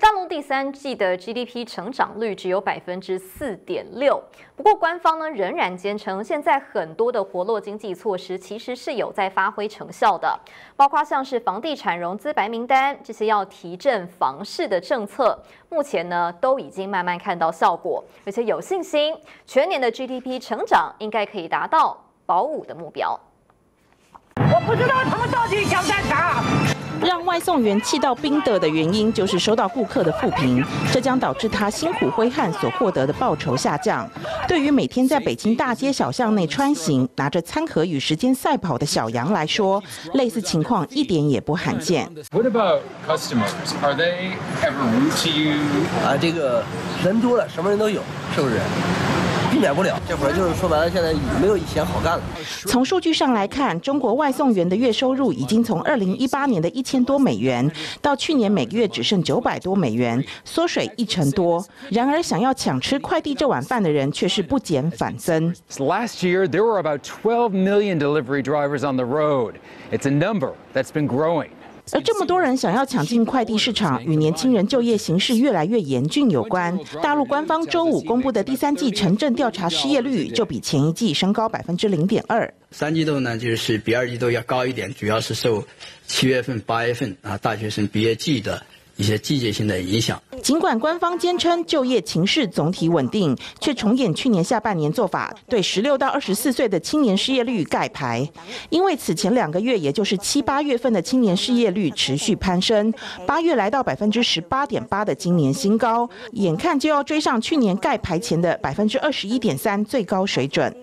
[SPEAKER 1] 大陆第三季的 GDP 成长率只有百分之四点六。不过官方呢仍然坚称，现在很多的活络经济措施其实是有在发挥成效的，包括像是房地产融资白名单这些要提振房市的政策，目前呢都已经慢慢看到效果，而且有信心全年的 GDP 成长应该可以达到保五的目标。
[SPEAKER 35] 我不知道他们到底想干啥。
[SPEAKER 31] 让外送员气到冰的的原因，就是收到顾客的负评，这将导致他辛苦挥汗所获得的报酬下降。对于每天在北京大街小巷内穿行、拿着餐盒与时间赛跑的小杨来说，类似情况一点也不罕见。
[SPEAKER 46] What about customers? Are they ever rude to you?
[SPEAKER 47] 啊，这个人多了，什么人都有，是不是？避免不了，这会儿就是说白了，现在没有以前好干了。
[SPEAKER 31] 从数据上来看，中国外送员的月收入已经从二零一八年的一千多美元，到去年每个月只剩九百多美元，缩水一成多。然而，想要抢吃快递这碗饭的人却是不减反增。
[SPEAKER 46] Last year, there were about 12 million delivery drivers on the road. It's a number that's been growing.
[SPEAKER 31] 而这么多人想要抢进快递市场，与年轻人就业形势越来越严峻有关。大陆官方周五公布的第三季城镇调查失业率就比前一季升高百分之零点二。
[SPEAKER 48] 三季度呢，就是比二季度要高一点，主要是受七月份、八月份啊大学生毕业季的。一些季节性的影响。
[SPEAKER 31] 尽管官方坚称就业情势总体稳定，却重演去年下半年做法，对十六到二十四岁的青年失业率盖牌。因为此前两个月，也就是七八月份的青年失业率持续攀升，八月来到百分之十八点八的今年新高，眼看就要追上去年盖牌前的百分之二十一点三最高水准。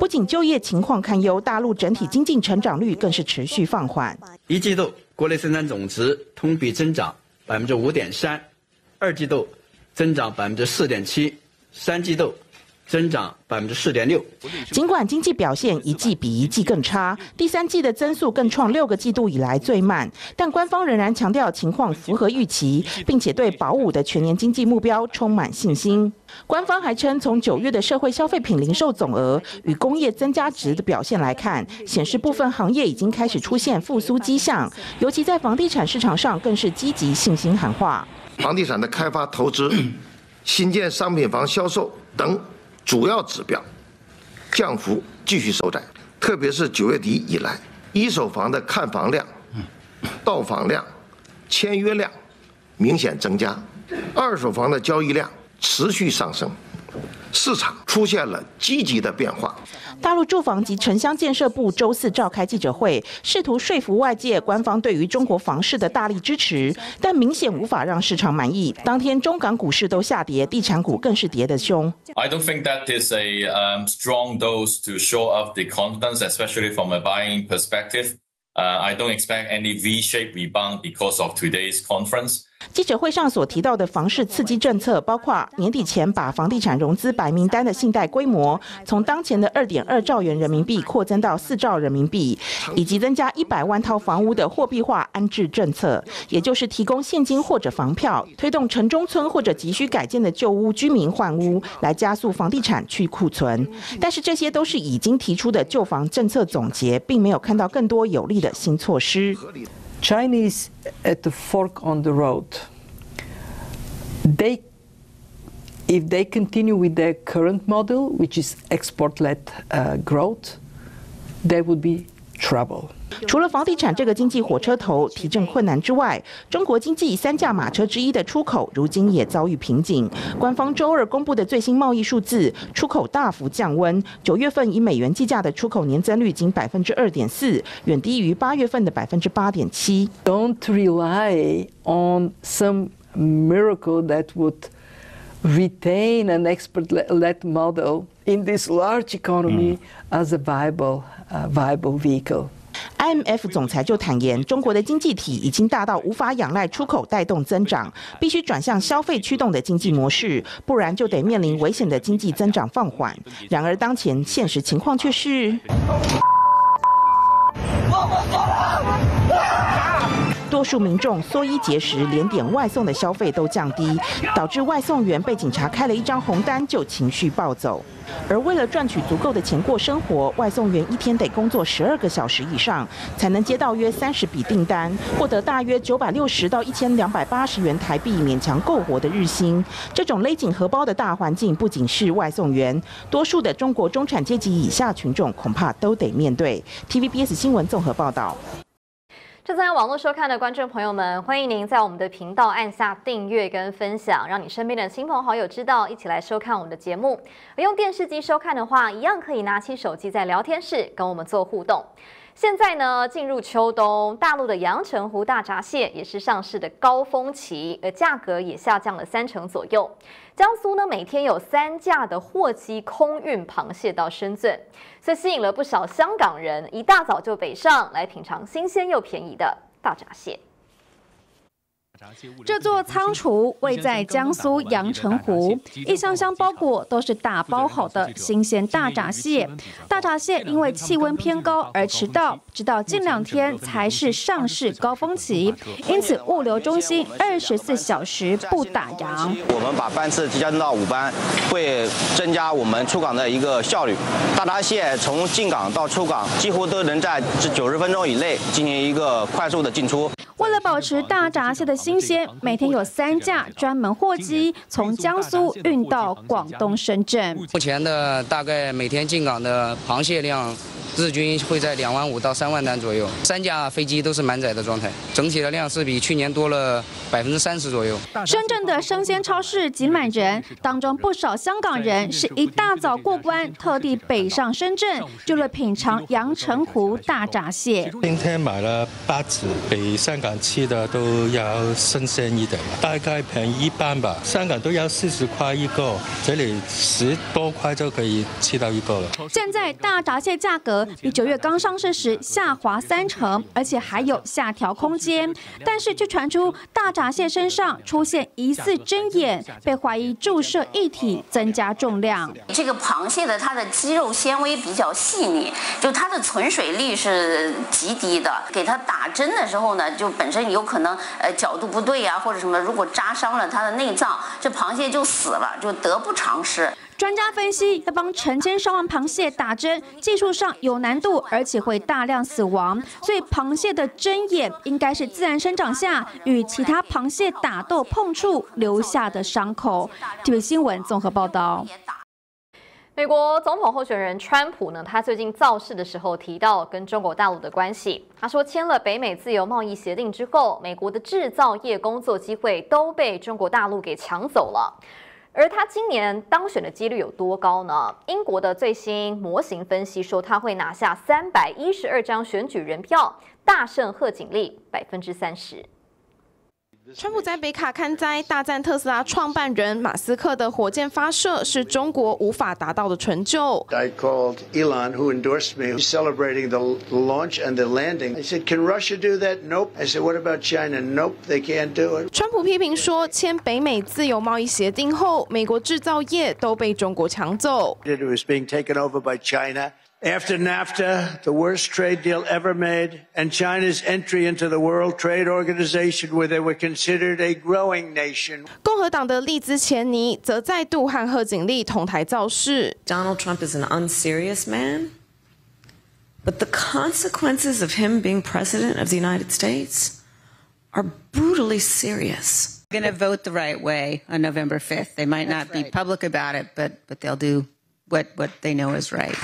[SPEAKER 31] 不仅就业情况堪忧，大陆整体经济成长率更是持续放缓。
[SPEAKER 48] 一季度国内生产总值同比增长。百分之五点三，二季度增长百分之四点七，三季度增长百分之四点六。
[SPEAKER 31] 尽管经济表现一季比一季更差，第三季的增速更创六个季度以来最慢，但官方仍然强调情况符合预期，并且对保五的全年经济目标充满信心。官方还称，从九月的社会消费品零售总额与工业增加值的表现来看，显示部分行业已经开始出现复苏迹象，尤其在房地产市场上更是积极信心喊话。
[SPEAKER 49] 房地产的开发投资、新建商品房销售等主要指标降幅继续收窄，特别是九月底以来，一手房的看房量、到访量、签约量明显增加，二手房的交易量。持续上升，市场出现了积极的变化。
[SPEAKER 31] 大陆住房及城乡建设部周四召开记者会，试图说服外界官方对于中国房市的大力支持，但明显无法让市场满意。当天中港股市都下跌，地产股更是跌得凶。
[SPEAKER 50] I don't think that is a strong dose to show off the confidence, especially from a buying perspective. I don't expect any V-shaped rebound because of today's conference.
[SPEAKER 31] 记者会上所提到的房市刺激政策，包括年底前把房地产融资白名单的信贷规模从当前的二点二兆元人民币扩增到四兆人民币，以及增加一百万套房屋的货币化安置政策，也就是提供现金或者房票，推动城中村或者急需改建的旧屋居民换屋，来加速房地产去库存。但是这些都是已经提出的旧房政策总结，并没有看到更多有利的新措施。
[SPEAKER 51] Chinese at the fork on the road. They, if they continue with their current model, which is export-led uh, growth, there would be trouble.
[SPEAKER 31] 除了房地产这个经济火车头提振困难之外，中国经济三驾马车之一的出口，如今也遭遇瓶颈。官方周二公布的最新贸易数字，出口大幅降温。九月份以美元计价的出口年增率仅百分之二点四，远低于八月份的百分之八点七。
[SPEAKER 51] Don't rely on some miracle that would retain an export-led model in this large economy as a viable, uh, viable vehicle.
[SPEAKER 31] IMF 总裁就坦言，中国的经济体已经大到无法仰赖出口带动增长，必须转向消费驱动的经济模式，不然就得面临危险的经济增长放缓。然而，当前现实情况却是。多数民众缩衣节食，连点外送的消费都降低，导致外送员被警察开了一张红单就情绪暴走。而为了赚取足够的钱过生活，外送员一天得工作十二个小时以上，才能接到约三十笔订单，获得大约九百六十到一千两百八十元台币，勉强够活的日薪。这种勒紧荷包的大环境，不仅是外送员，多数的中国中产阶级以下群众恐怕都得面对。TVBS 新闻综合报道。
[SPEAKER 1] 正在网络收看的观众朋友们，欢迎您在我们的频道按下订阅跟分享，让你身边的亲朋好友知道，一起来收看我们的节目。而用电视机收看的话，一样可以拿起手机在聊天室跟我们做互动。现在呢，进入秋冬，大陆的阳澄湖大闸蟹也是上市的高峰期，而价格也下降了三成左右。江苏呢，每天有三架的货机空运螃蟹到深圳，所以吸引了不少香港人一大早就北上来品尝新鲜又便宜的大闸蟹。
[SPEAKER 2] 这座仓储位在江苏阳澄湖，一箱箱包裹都是打包好的新鲜大闸蟹。大闸蟹因为气温偏高而迟到，直到近两天才是上市高峰期，因此物流中心二十四小时不打烊。
[SPEAKER 52] 我们把班次提升到五班，会增加我们出港的一个效率。大闸蟹从进港到出港，几乎都能在九十分钟以内进行一个快速的进出。
[SPEAKER 2] 为了保持大闸蟹的新鲜，每天有三架专门货机从江苏运到广东深圳。
[SPEAKER 53] 目前的大概每天进港的螃蟹量。日均会在两万五到三万单左右，三架飞机都是满载的状态，整体的量是比去年多了百分之三十左右。
[SPEAKER 2] 深圳的生鲜超市挤满人，当中不少香港人是一大早过关，特地北上深圳，就为品尝阳澄湖大闸蟹。
[SPEAKER 54] 今天买了八只，比香港吃的都要新鲜一点，大概便宜一半吧。香港都要四十块一个，这里十多块就可以吃到一个了。
[SPEAKER 2] 现在大闸蟹价格。比九月刚上市时下滑三成，而且还有下调空间。但是却传出大闸蟹身上出现疑似针眼，被怀疑注射液体增加重量。
[SPEAKER 55] 这个螃蟹的它的肌肉纤维比较细腻，就它的存水率是极低的。给它打针的时候呢，就本身有可能呃角度不对呀，或者什么，如果扎伤了它的内脏，这螃蟹就死了，就得不偿失。
[SPEAKER 2] 专家分析，要帮成千上万螃蟹打针，技术上有难度，而且会大量死亡。所以，螃蟹的针眼应该是自然生长下与其他螃蟹打斗碰触留下的伤口。这位新闻综合报道。
[SPEAKER 1] 美国总统候选人川普呢，他最近造势的时候提到跟中国大陆的关系。他说，签了北美自由贸易协定之后，美国的制造业工作机会都被中国大陆给抢走了。而他今年当选的几率有多高呢？英国的最新模型分析说，他会拿下三百一十二张选举人票，大胜贺锦丽百分之三十。
[SPEAKER 56] 川普在北卡看灾，大赞特斯拉创办人马斯克的火箭发射是中国无法达到的成就。
[SPEAKER 57] I called Elon, who endorsed me, celebrating the launch and the landing. I said, "Can Russia do that?" Nope. I said, "What about China?" Nope, they can't do it.
[SPEAKER 56] 川普批评说，签北美自由贸易协定后，美国制造业都被中国抢走。
[SPEAKER 57] It was being taken over by China. After NAFTA, the worst trade deal ever made, and China's entry into the World Trade Organization, where they were considered a growing nation.
[SPEAKER 56] 共和党的利兹钱尼则再度和贺锦丽同台造势。
[SPEAKER 58] Donald Trump is an unserious man, but the consequences of him being president of the United States are brutally serious.
[SPEAKER 59] Going to vote the right way on November 5th. They might not be public about it, but but they'll do what what they know is right.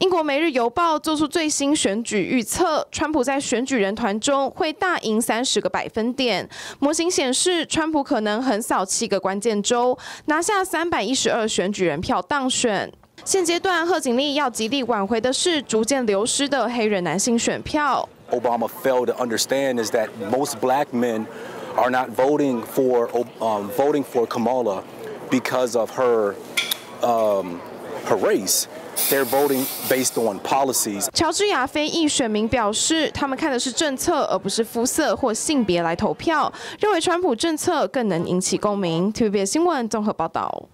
[SPEAKER 56] 英国《每日邮报》做出最新选举预测，川普在选举人团中会大赢三十个百分点。模型显示，川普可能横扫七个关键州，拿下三百一十二选举人票当选。现阶段，贺锦丽要极力挽回的是逐渐流失的黑人男性选票。
[SPEAKER 60] Obama failed to understand is that most black men are not voting for um, voting for Kamala because of her um, her race. They're voting based on policies.
[SPEAKER 56] 乔治亚非裔选民表示，他们看的是政策，而不是肤色或性别来投票，认为川普政策更能引起共鸣。TVB 新闻综合报道。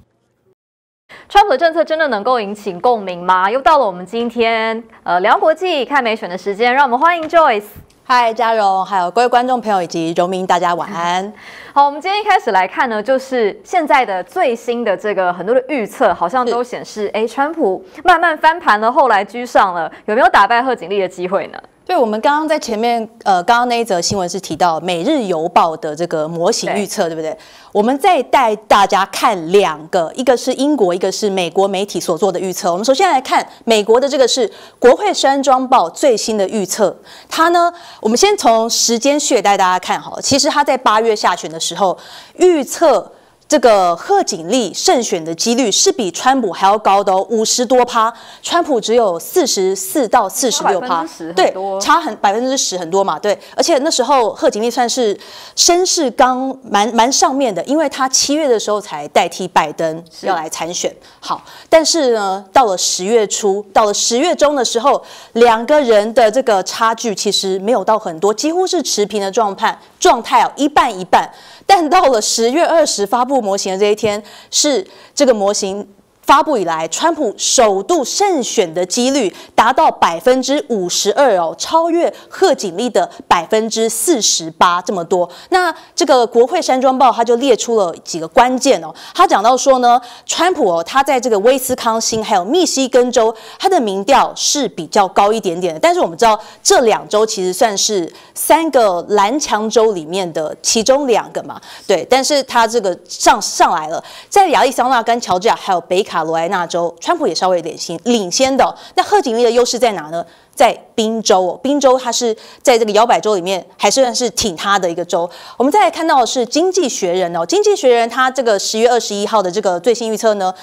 [SPEAKER 1] 川普的政策真的能够引起共鸣吗？又到了我们今天呃聊国际看美选的时间，让我们欢迎 Joyce。
[SPEAKER 61] 嗨，嘉荣，还有各位观众朋友以及荣民，大家晚安。
[SPEAKER 1] 好，我们今天一开始来看呢，就是现在的最新的这个很多的预测，好像都显示，哎，川普慢慢翻盘了，后来居上了，有没有打败贺锦丽的机会呢？
[SPEAKER 61] 对，我们刚刚在前面，呃，刚刚那一则新闻是提到《每日邮报》的这个模型预测，对不对？我们再带大家看两个，一个是英国，一个是美国媒体所做的预测。我们首先来看美国的这个是国会山庄报最新的预测，它呢，我们先从时间序带大家看好了。其实它在八月下旬的时候预测。这个贺锦丽胜选的几率是比川普还要高的哦，五十多趴，川普只有四十四到四十六趴，对，差很百分之十很多嘛，对，而且那时候贺锦丽算是身势刚蛮蛮上面的，因为他七月的时候才代替拜登要来参选，好，但是呢，到了十月初，到了十月中的时候，两个人的这个差距其实没有到很多，几乎是持平的状态状态哦，一半一半。但到了十月二十发布模型的这一天，是这个模型。发布以来，川普首度胜选的几率达到百分之五十二哦，超越贺锦丽的百分之四十八这么多。那这个国会山庄报他就列出了几个关键哦，他讲到说呢，川普哦，他在这个威斯康星还有密西根州，他的民调是比较高一点点的。但是我们知道这两州其实算是三个蓝墙州里面的其中两个嘛，对。但是他这个上上来了，在亚利桑那跟乔治亚还有北卡。卡罗来纳州，川普也稍微领先领先的。那贺锦丽的优势在哪呢？在宾州哦，宾州它是在这个摇摆州里面，还算是挺他的一个州。我们再来看到的是《经济学人》哦，《经济学人》他这个十月二十一号的这个最新预测呢，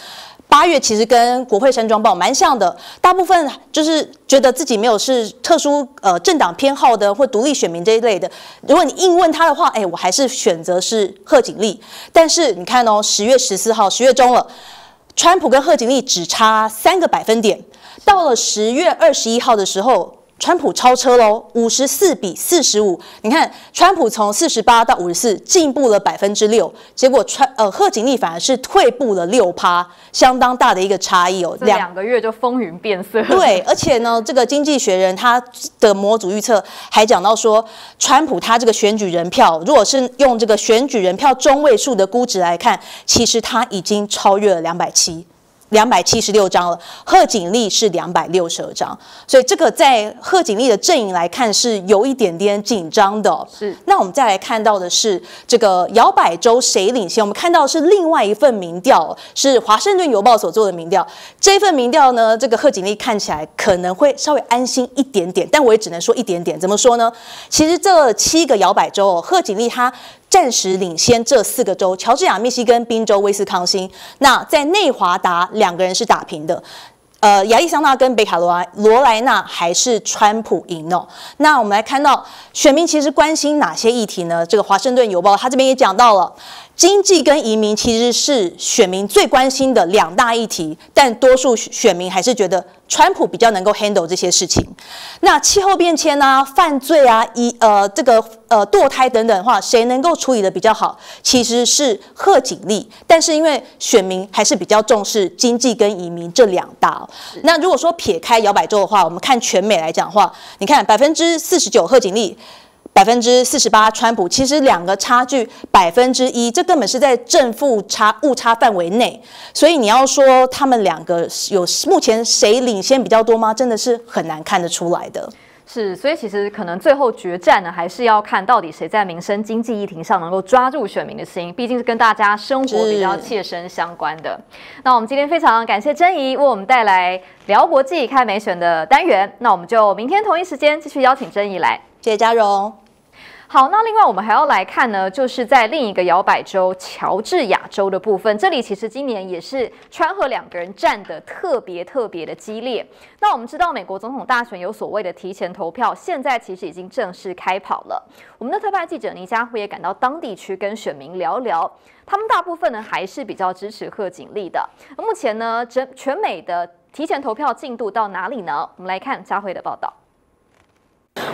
[SPEAKER 61] 八月其实跟国会山庄报蛮像的。大部分就是觉得自己没有是特殊呃政党偏好的或独立选民这一类的。如果你硬问他的话，哎，我还是选择是贺锦丽。但是你看哦，十月十四号，十月中了。川普跟贺锦丽只差三个百分点，到了十月二十一号的时候。川普超车喽，五十四比四十五。你看，川普从四十八到五十四，进步了百分之六。结果川呃贺锦丽反而是退步了六趴，相当大的一个差异哦。
[SPEAKER 1] 两个月就风云变色。
[SPEAKER 61] 对，而且呢，这个经济学人他的模组预测还讲到说，川普他这个选举人票，如果是用这个选举人票中位数的估值来看，其实他已经超越了两百七。两百七十六张了，贺锦丽是两百六十二张，所以这个在贺锦丽的阵营来看是有一点点紧张的。
[SPEAKER 1] 是，
[SPEAKER 61] 那我们再来看到的是这个摇摆州谁领先？我们看到是另外一份民调，是华盛顿邮报所做的民调。这份民调呢，这个贺锦丽看起来可能会稍微安心一点点，但我也只能说一点点。怎么说呢？其实这七个摇摆州哦，贺锦丽她。暂时领先这四个州：乔治亚、密西根、宾州、威斯康星。那在内华达，两个人是打平的。呃，亚利桑那跟北卡罗来罗来纳还是川普赢哦。那我们来看到选民其实关心哪些议题呢？这个华盛顿邮报他这边也讲到了。经济跟移民其实是选民最关心的两大议题，但多数选民还是觉得川普比较能够 handle 这些事情。那气候变迁啊、犯罪啊、一呃这个呃堕胎等等的话，谁能够处理的比较好？其实是贺锦丽。但是因为选民还是比较重视经济跟移民这两大。那如果说撇开摇摆州的话，我们看全美来讲的话，你看百分之四十九贺锦丽。百分之四十八，川普其实两个差距百分之一，这根本是在正负差误差范围内，所以你要说他们两个有目前谁领先比较多吗？真的是很难看得出来的。
[SPEAKER 1] 是，所以其实可能最后决战呢，还是要看到底谁在民生经济议题上能够抓住选民的心，毕竟是跟大家生活比较切身相关的。那我们今天非常感谢珍怡为我们带来聊国际看美选的单元，那我们就明天同一时间继续邀请珍怡来，
[SPEAKER 61] 谢谢嘉荣。
[SPEAKER 1] 好，那另外我们还要来看呢，就是在另一个摇摆州乔治亚州的部分，这里其实今年也是川和两个人战的特别特别的激烈。那我们知道美国总统大选有所谓的提前投票，现在其实已经正式开跑了。我们的特派记者倪家辉也赶到当地去跟选民聊聊，他们大部分呢还是比较支持贺锦丽的。目前呢，全全美的提前投票进度到哪里呢？我们来看家辉的报道。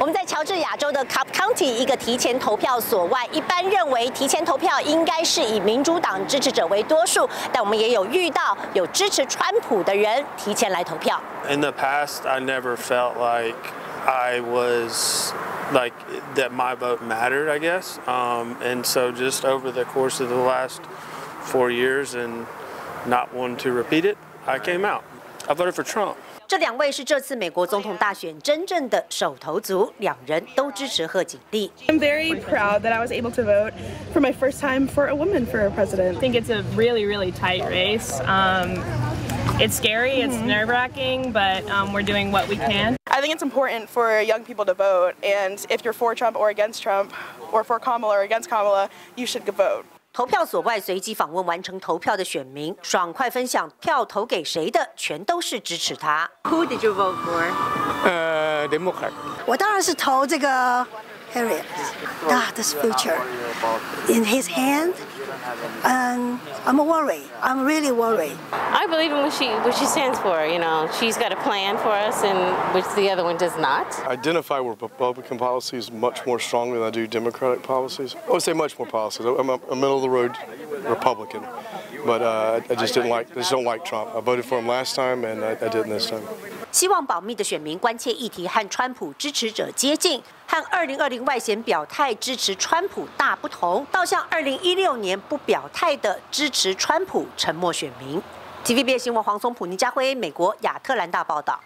[SPEAKER 62] 我们在乔治亚州的 Cobb County 一个提前投票所外，一般认为提前投票应该是以民主党支持者为多数，但我们也有遇到有支持川普的人提前来投票。
[SPEAKER 63] In the past, I never felt like I was
[SPEAKER 64] like that my vote mattered, I guess. Um, and so just over the course of the last four years and not wanting to repeat it, I came out. I voted for Trump.
[SPEAKER 62] 这两位是这次美国总统大选真正的手头族，两人都支持贺锦丽。
[SPEAKER 63] I'm very proud that I was able to vote for my first time for a woman for a president.
[SPEAKER 65] I think it's a really, really tight race. Um, it's scary, it's nerve wracking, but um, we're doing what we can.
[SPEAKER 63] I think it's important for young people to vote, and if you're for Trump or against Trump, or for Kamala or against Kamala, you should vote.
[SPEAKER 62] 投票所外随机访问完成投票的选民，爽快分享票投给谁的，全都是支持他。Who did you vote for?
[SPEAKER 64] 呃，Democrat。
[SPEAKER 66] 我当然是投这个 Harriet. Ah, this future in his hand. And I'm worried. I'm really worried.
[SPEAKER 67] I believe in what she what she stands for. You know, she's got a plan for us, and which the other one does not.
[SPEAKER 68] identify with Republican policies much more strongly than I do Democratic policies. I would say much more policies. I'm a, a middle of the road Republican, but uh, I just didn't like, just don't like Trump. I voted for him last time, and I, I didn't this time.
[SPEAKER 62] 希望保密的选民关切议题和川普支持者接近， 和2020外显表态支持川普大不同，倒像2016年不表态的支持川普沉默选民。TVB 新闻黄松普、倪家辉，美国亚特兰大报道。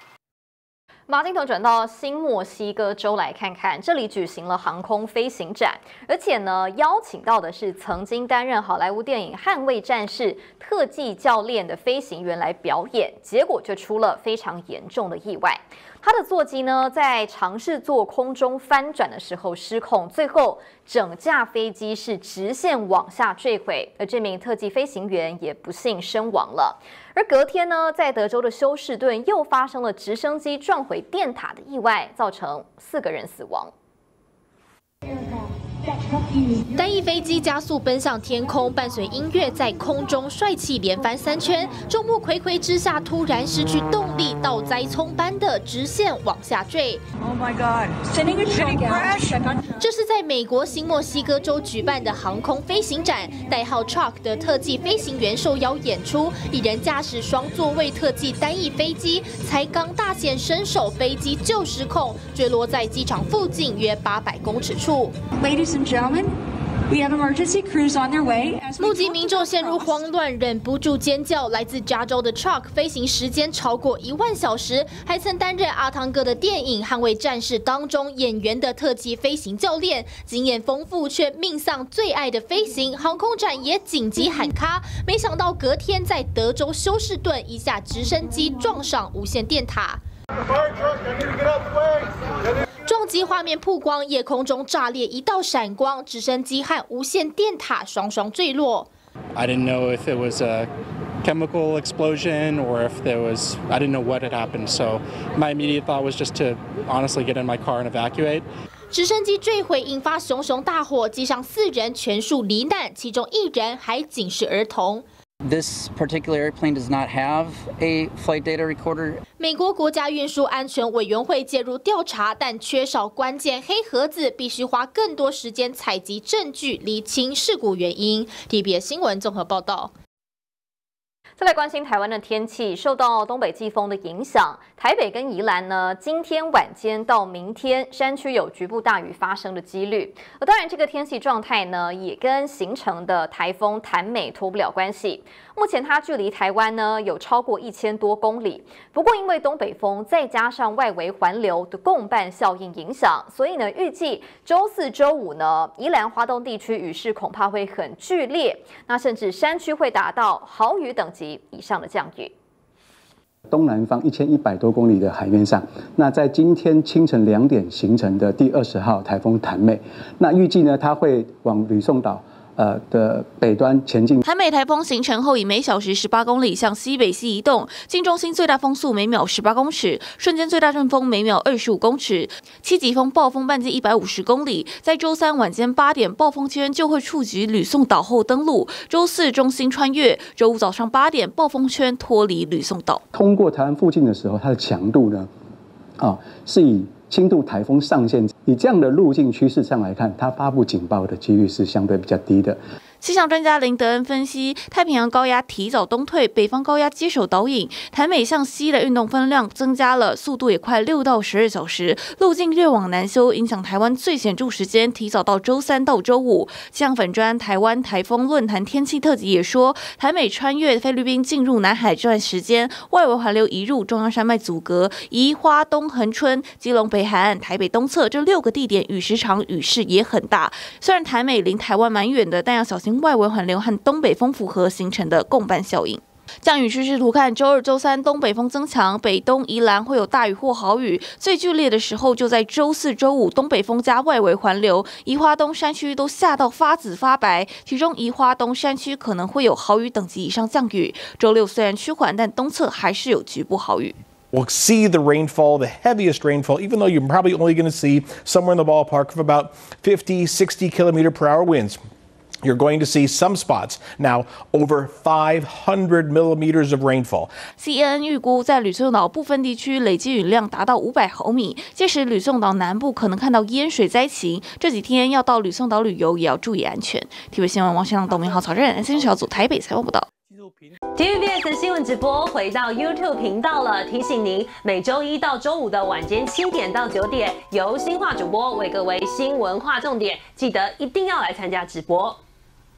[SPEAKER 1] 马镜头转到新墨西哥州来看看，这里举行了航空飞行展，而且呢，邀请到的是曾经担任好莱坞电影《捍卫战士》特技教练的飞行员来表演，结果却出了非常严重的意外。他的座机呢，在尝试做空中翻转的时候失控，最后整架飞机是直线往下坠毁，而这名特技飞行员也不幸身亡了。而隔天呢，在德州的休士顿又发生了直升机撞毁电塔的意外，造成四个人死亡。
[SPEAKER 69] 单翼飞机加速奔向天空，伴随音乐在空中帅气连翻三圈，众目睽睽之下突然失去动力，倒栽葱般的直线往下坠。Oh my god! Sending a shitty crash. 这是在美国新墨西哥州举办的航空飞行展，代号 Truck 的特技飞行员受邀演出，一人驾驶双座位特技单翼飞机，才刚大显身手，飞机就失控，坠落在机场附近约八百公尺处。
[SPEAKER 70] Ladies and gentlemen, we have emergency crews on their way.
[SPEAKER 69] 目击民众陷入慌乱，忍不住尖叫。来自加州的 Chuck 飞行时间超过一万小时，还曾担任阿汤哥的电影《捍卫战士》当中演员的特技飞行教练，经验丰富却命丧最爱的飞行。航空展也紧急喊卡，没想到隔天在德州休士顿一架直升机撞上无线电塔。撞击画面曝光，夜空中炸裂一道闪光，直升机和无线电塔双双坠落。
[SPEAKER 71] I didn't know if it was a chemical explosion or if there was, I didn't know what had happened. So my immediate thought was just to honestly get in my car and evacuate.
[SPEAKER 69] 直升机坠毁，引发熊熊大火，机上四人全数罹难，其中一人还仅是儿童。
[SPEAKER 72] This particular airplane does not have a flight data recorder.
[SPEAKER 69] 美国国家运输安全委员会介入调查，但缺少关键黑盒子，必须花更多时间采集证据，厘清事故原因。TBS 新闻综合报道。
[SPEAKER 1] 再来关心台湾的天气，受到东北季风的影响，台北跟宜兰呢，今天晚间到明天山区有局部大雨发生的几率。而当然，这个天气状态呢，也跟形成的台风潭美脱不了关系。目前它距离台湾呢有超过一千多公里，不过因为东北风再加上外围环流的共伴效应影响，所以呢，预计周四周五呢，宜兰花东地区雨势恐怕会很剧烈，那甚至山区会达到豪雨等级以上的降雨。
[SPEAKER 29] 东南方一千一百多公里的海面上，那在今天清晨两点形成的第二十号台风潭美，那预计呢，它会往吕宋岛。呃的北端前进。
[SPEAKER 69] 台美台风形成后，以每小时十八公里向西北西移动，近中心最大风速每秒十八公尺，瞬间最大阵风每秒二十五公尺，七级风暴风半径一百五十公里。在周三晚间八点，暴风圈就会触及吕宋岛后登陆；周四中心穿越，周五早上八点，暴风圈脱离吕宋岛。
[SPEAKER 29] 通过台湾附近的时候，它的强度呢，啊，是以。轻度台风上线，以这样的路径趋势上来看，它发布警报的几率是相对比较低的。
[SPEAKER 10] 气象专家林德恩分析，太平洋高压提早东退，北方高压接手导引，台美向西的运动分量增加了，速度也快六到十二小时，路径越往南修，影响台湾最显著时间提早到周三到周五。气象粉砖台湾台风论坛天气特辑也说，台美穿越菲律宾进入南海这段时间，外围环流移入中央山脉阻隔，宜花东恒春、基隆北海岸、台北东侧这六个地点雨时长雨势也很大。虽然台美离台湾蛮远的，但要小心。外围环流和东北风符合形成的共伴效应。降雨趋势图看，周二、周三东北风增强，北东宜兰会有大雨或豪雨，最剧烈的时候就在周四周五，东北风加外围环流，宜花东山区都下到发紫发白，其中宜花东山区可能会有豪雨等级以上降雨。周六虽然趋缓，但东侧还是有局部豪雨。
[SPEAKER 73] We'll see the rainfall, the heaviest rainfall, even though you're probably only going to see somewhere in the ballpark of about 50, 60 kilometer per hour winds. You're going to see some spots now over 500 millimeters of rainfall.
[SPEAKER 10] CNN 预估在吕宋岛部分地区累积雨量达到500毫米，届时吕宋岛南部可能看到淹水灾情。这几天要到吕宋岛旅游也要注意安全。TV 新闻王新浪、董明浩、曹任，新闻小组台北采访报道。
[SPEAKER 74] TVBS 新闻直播回到 YouTube 频道了，提醒您每周一到周五的晚间七点到九点，由新化主播为各位新闻划重点，记得一定要来参加直播。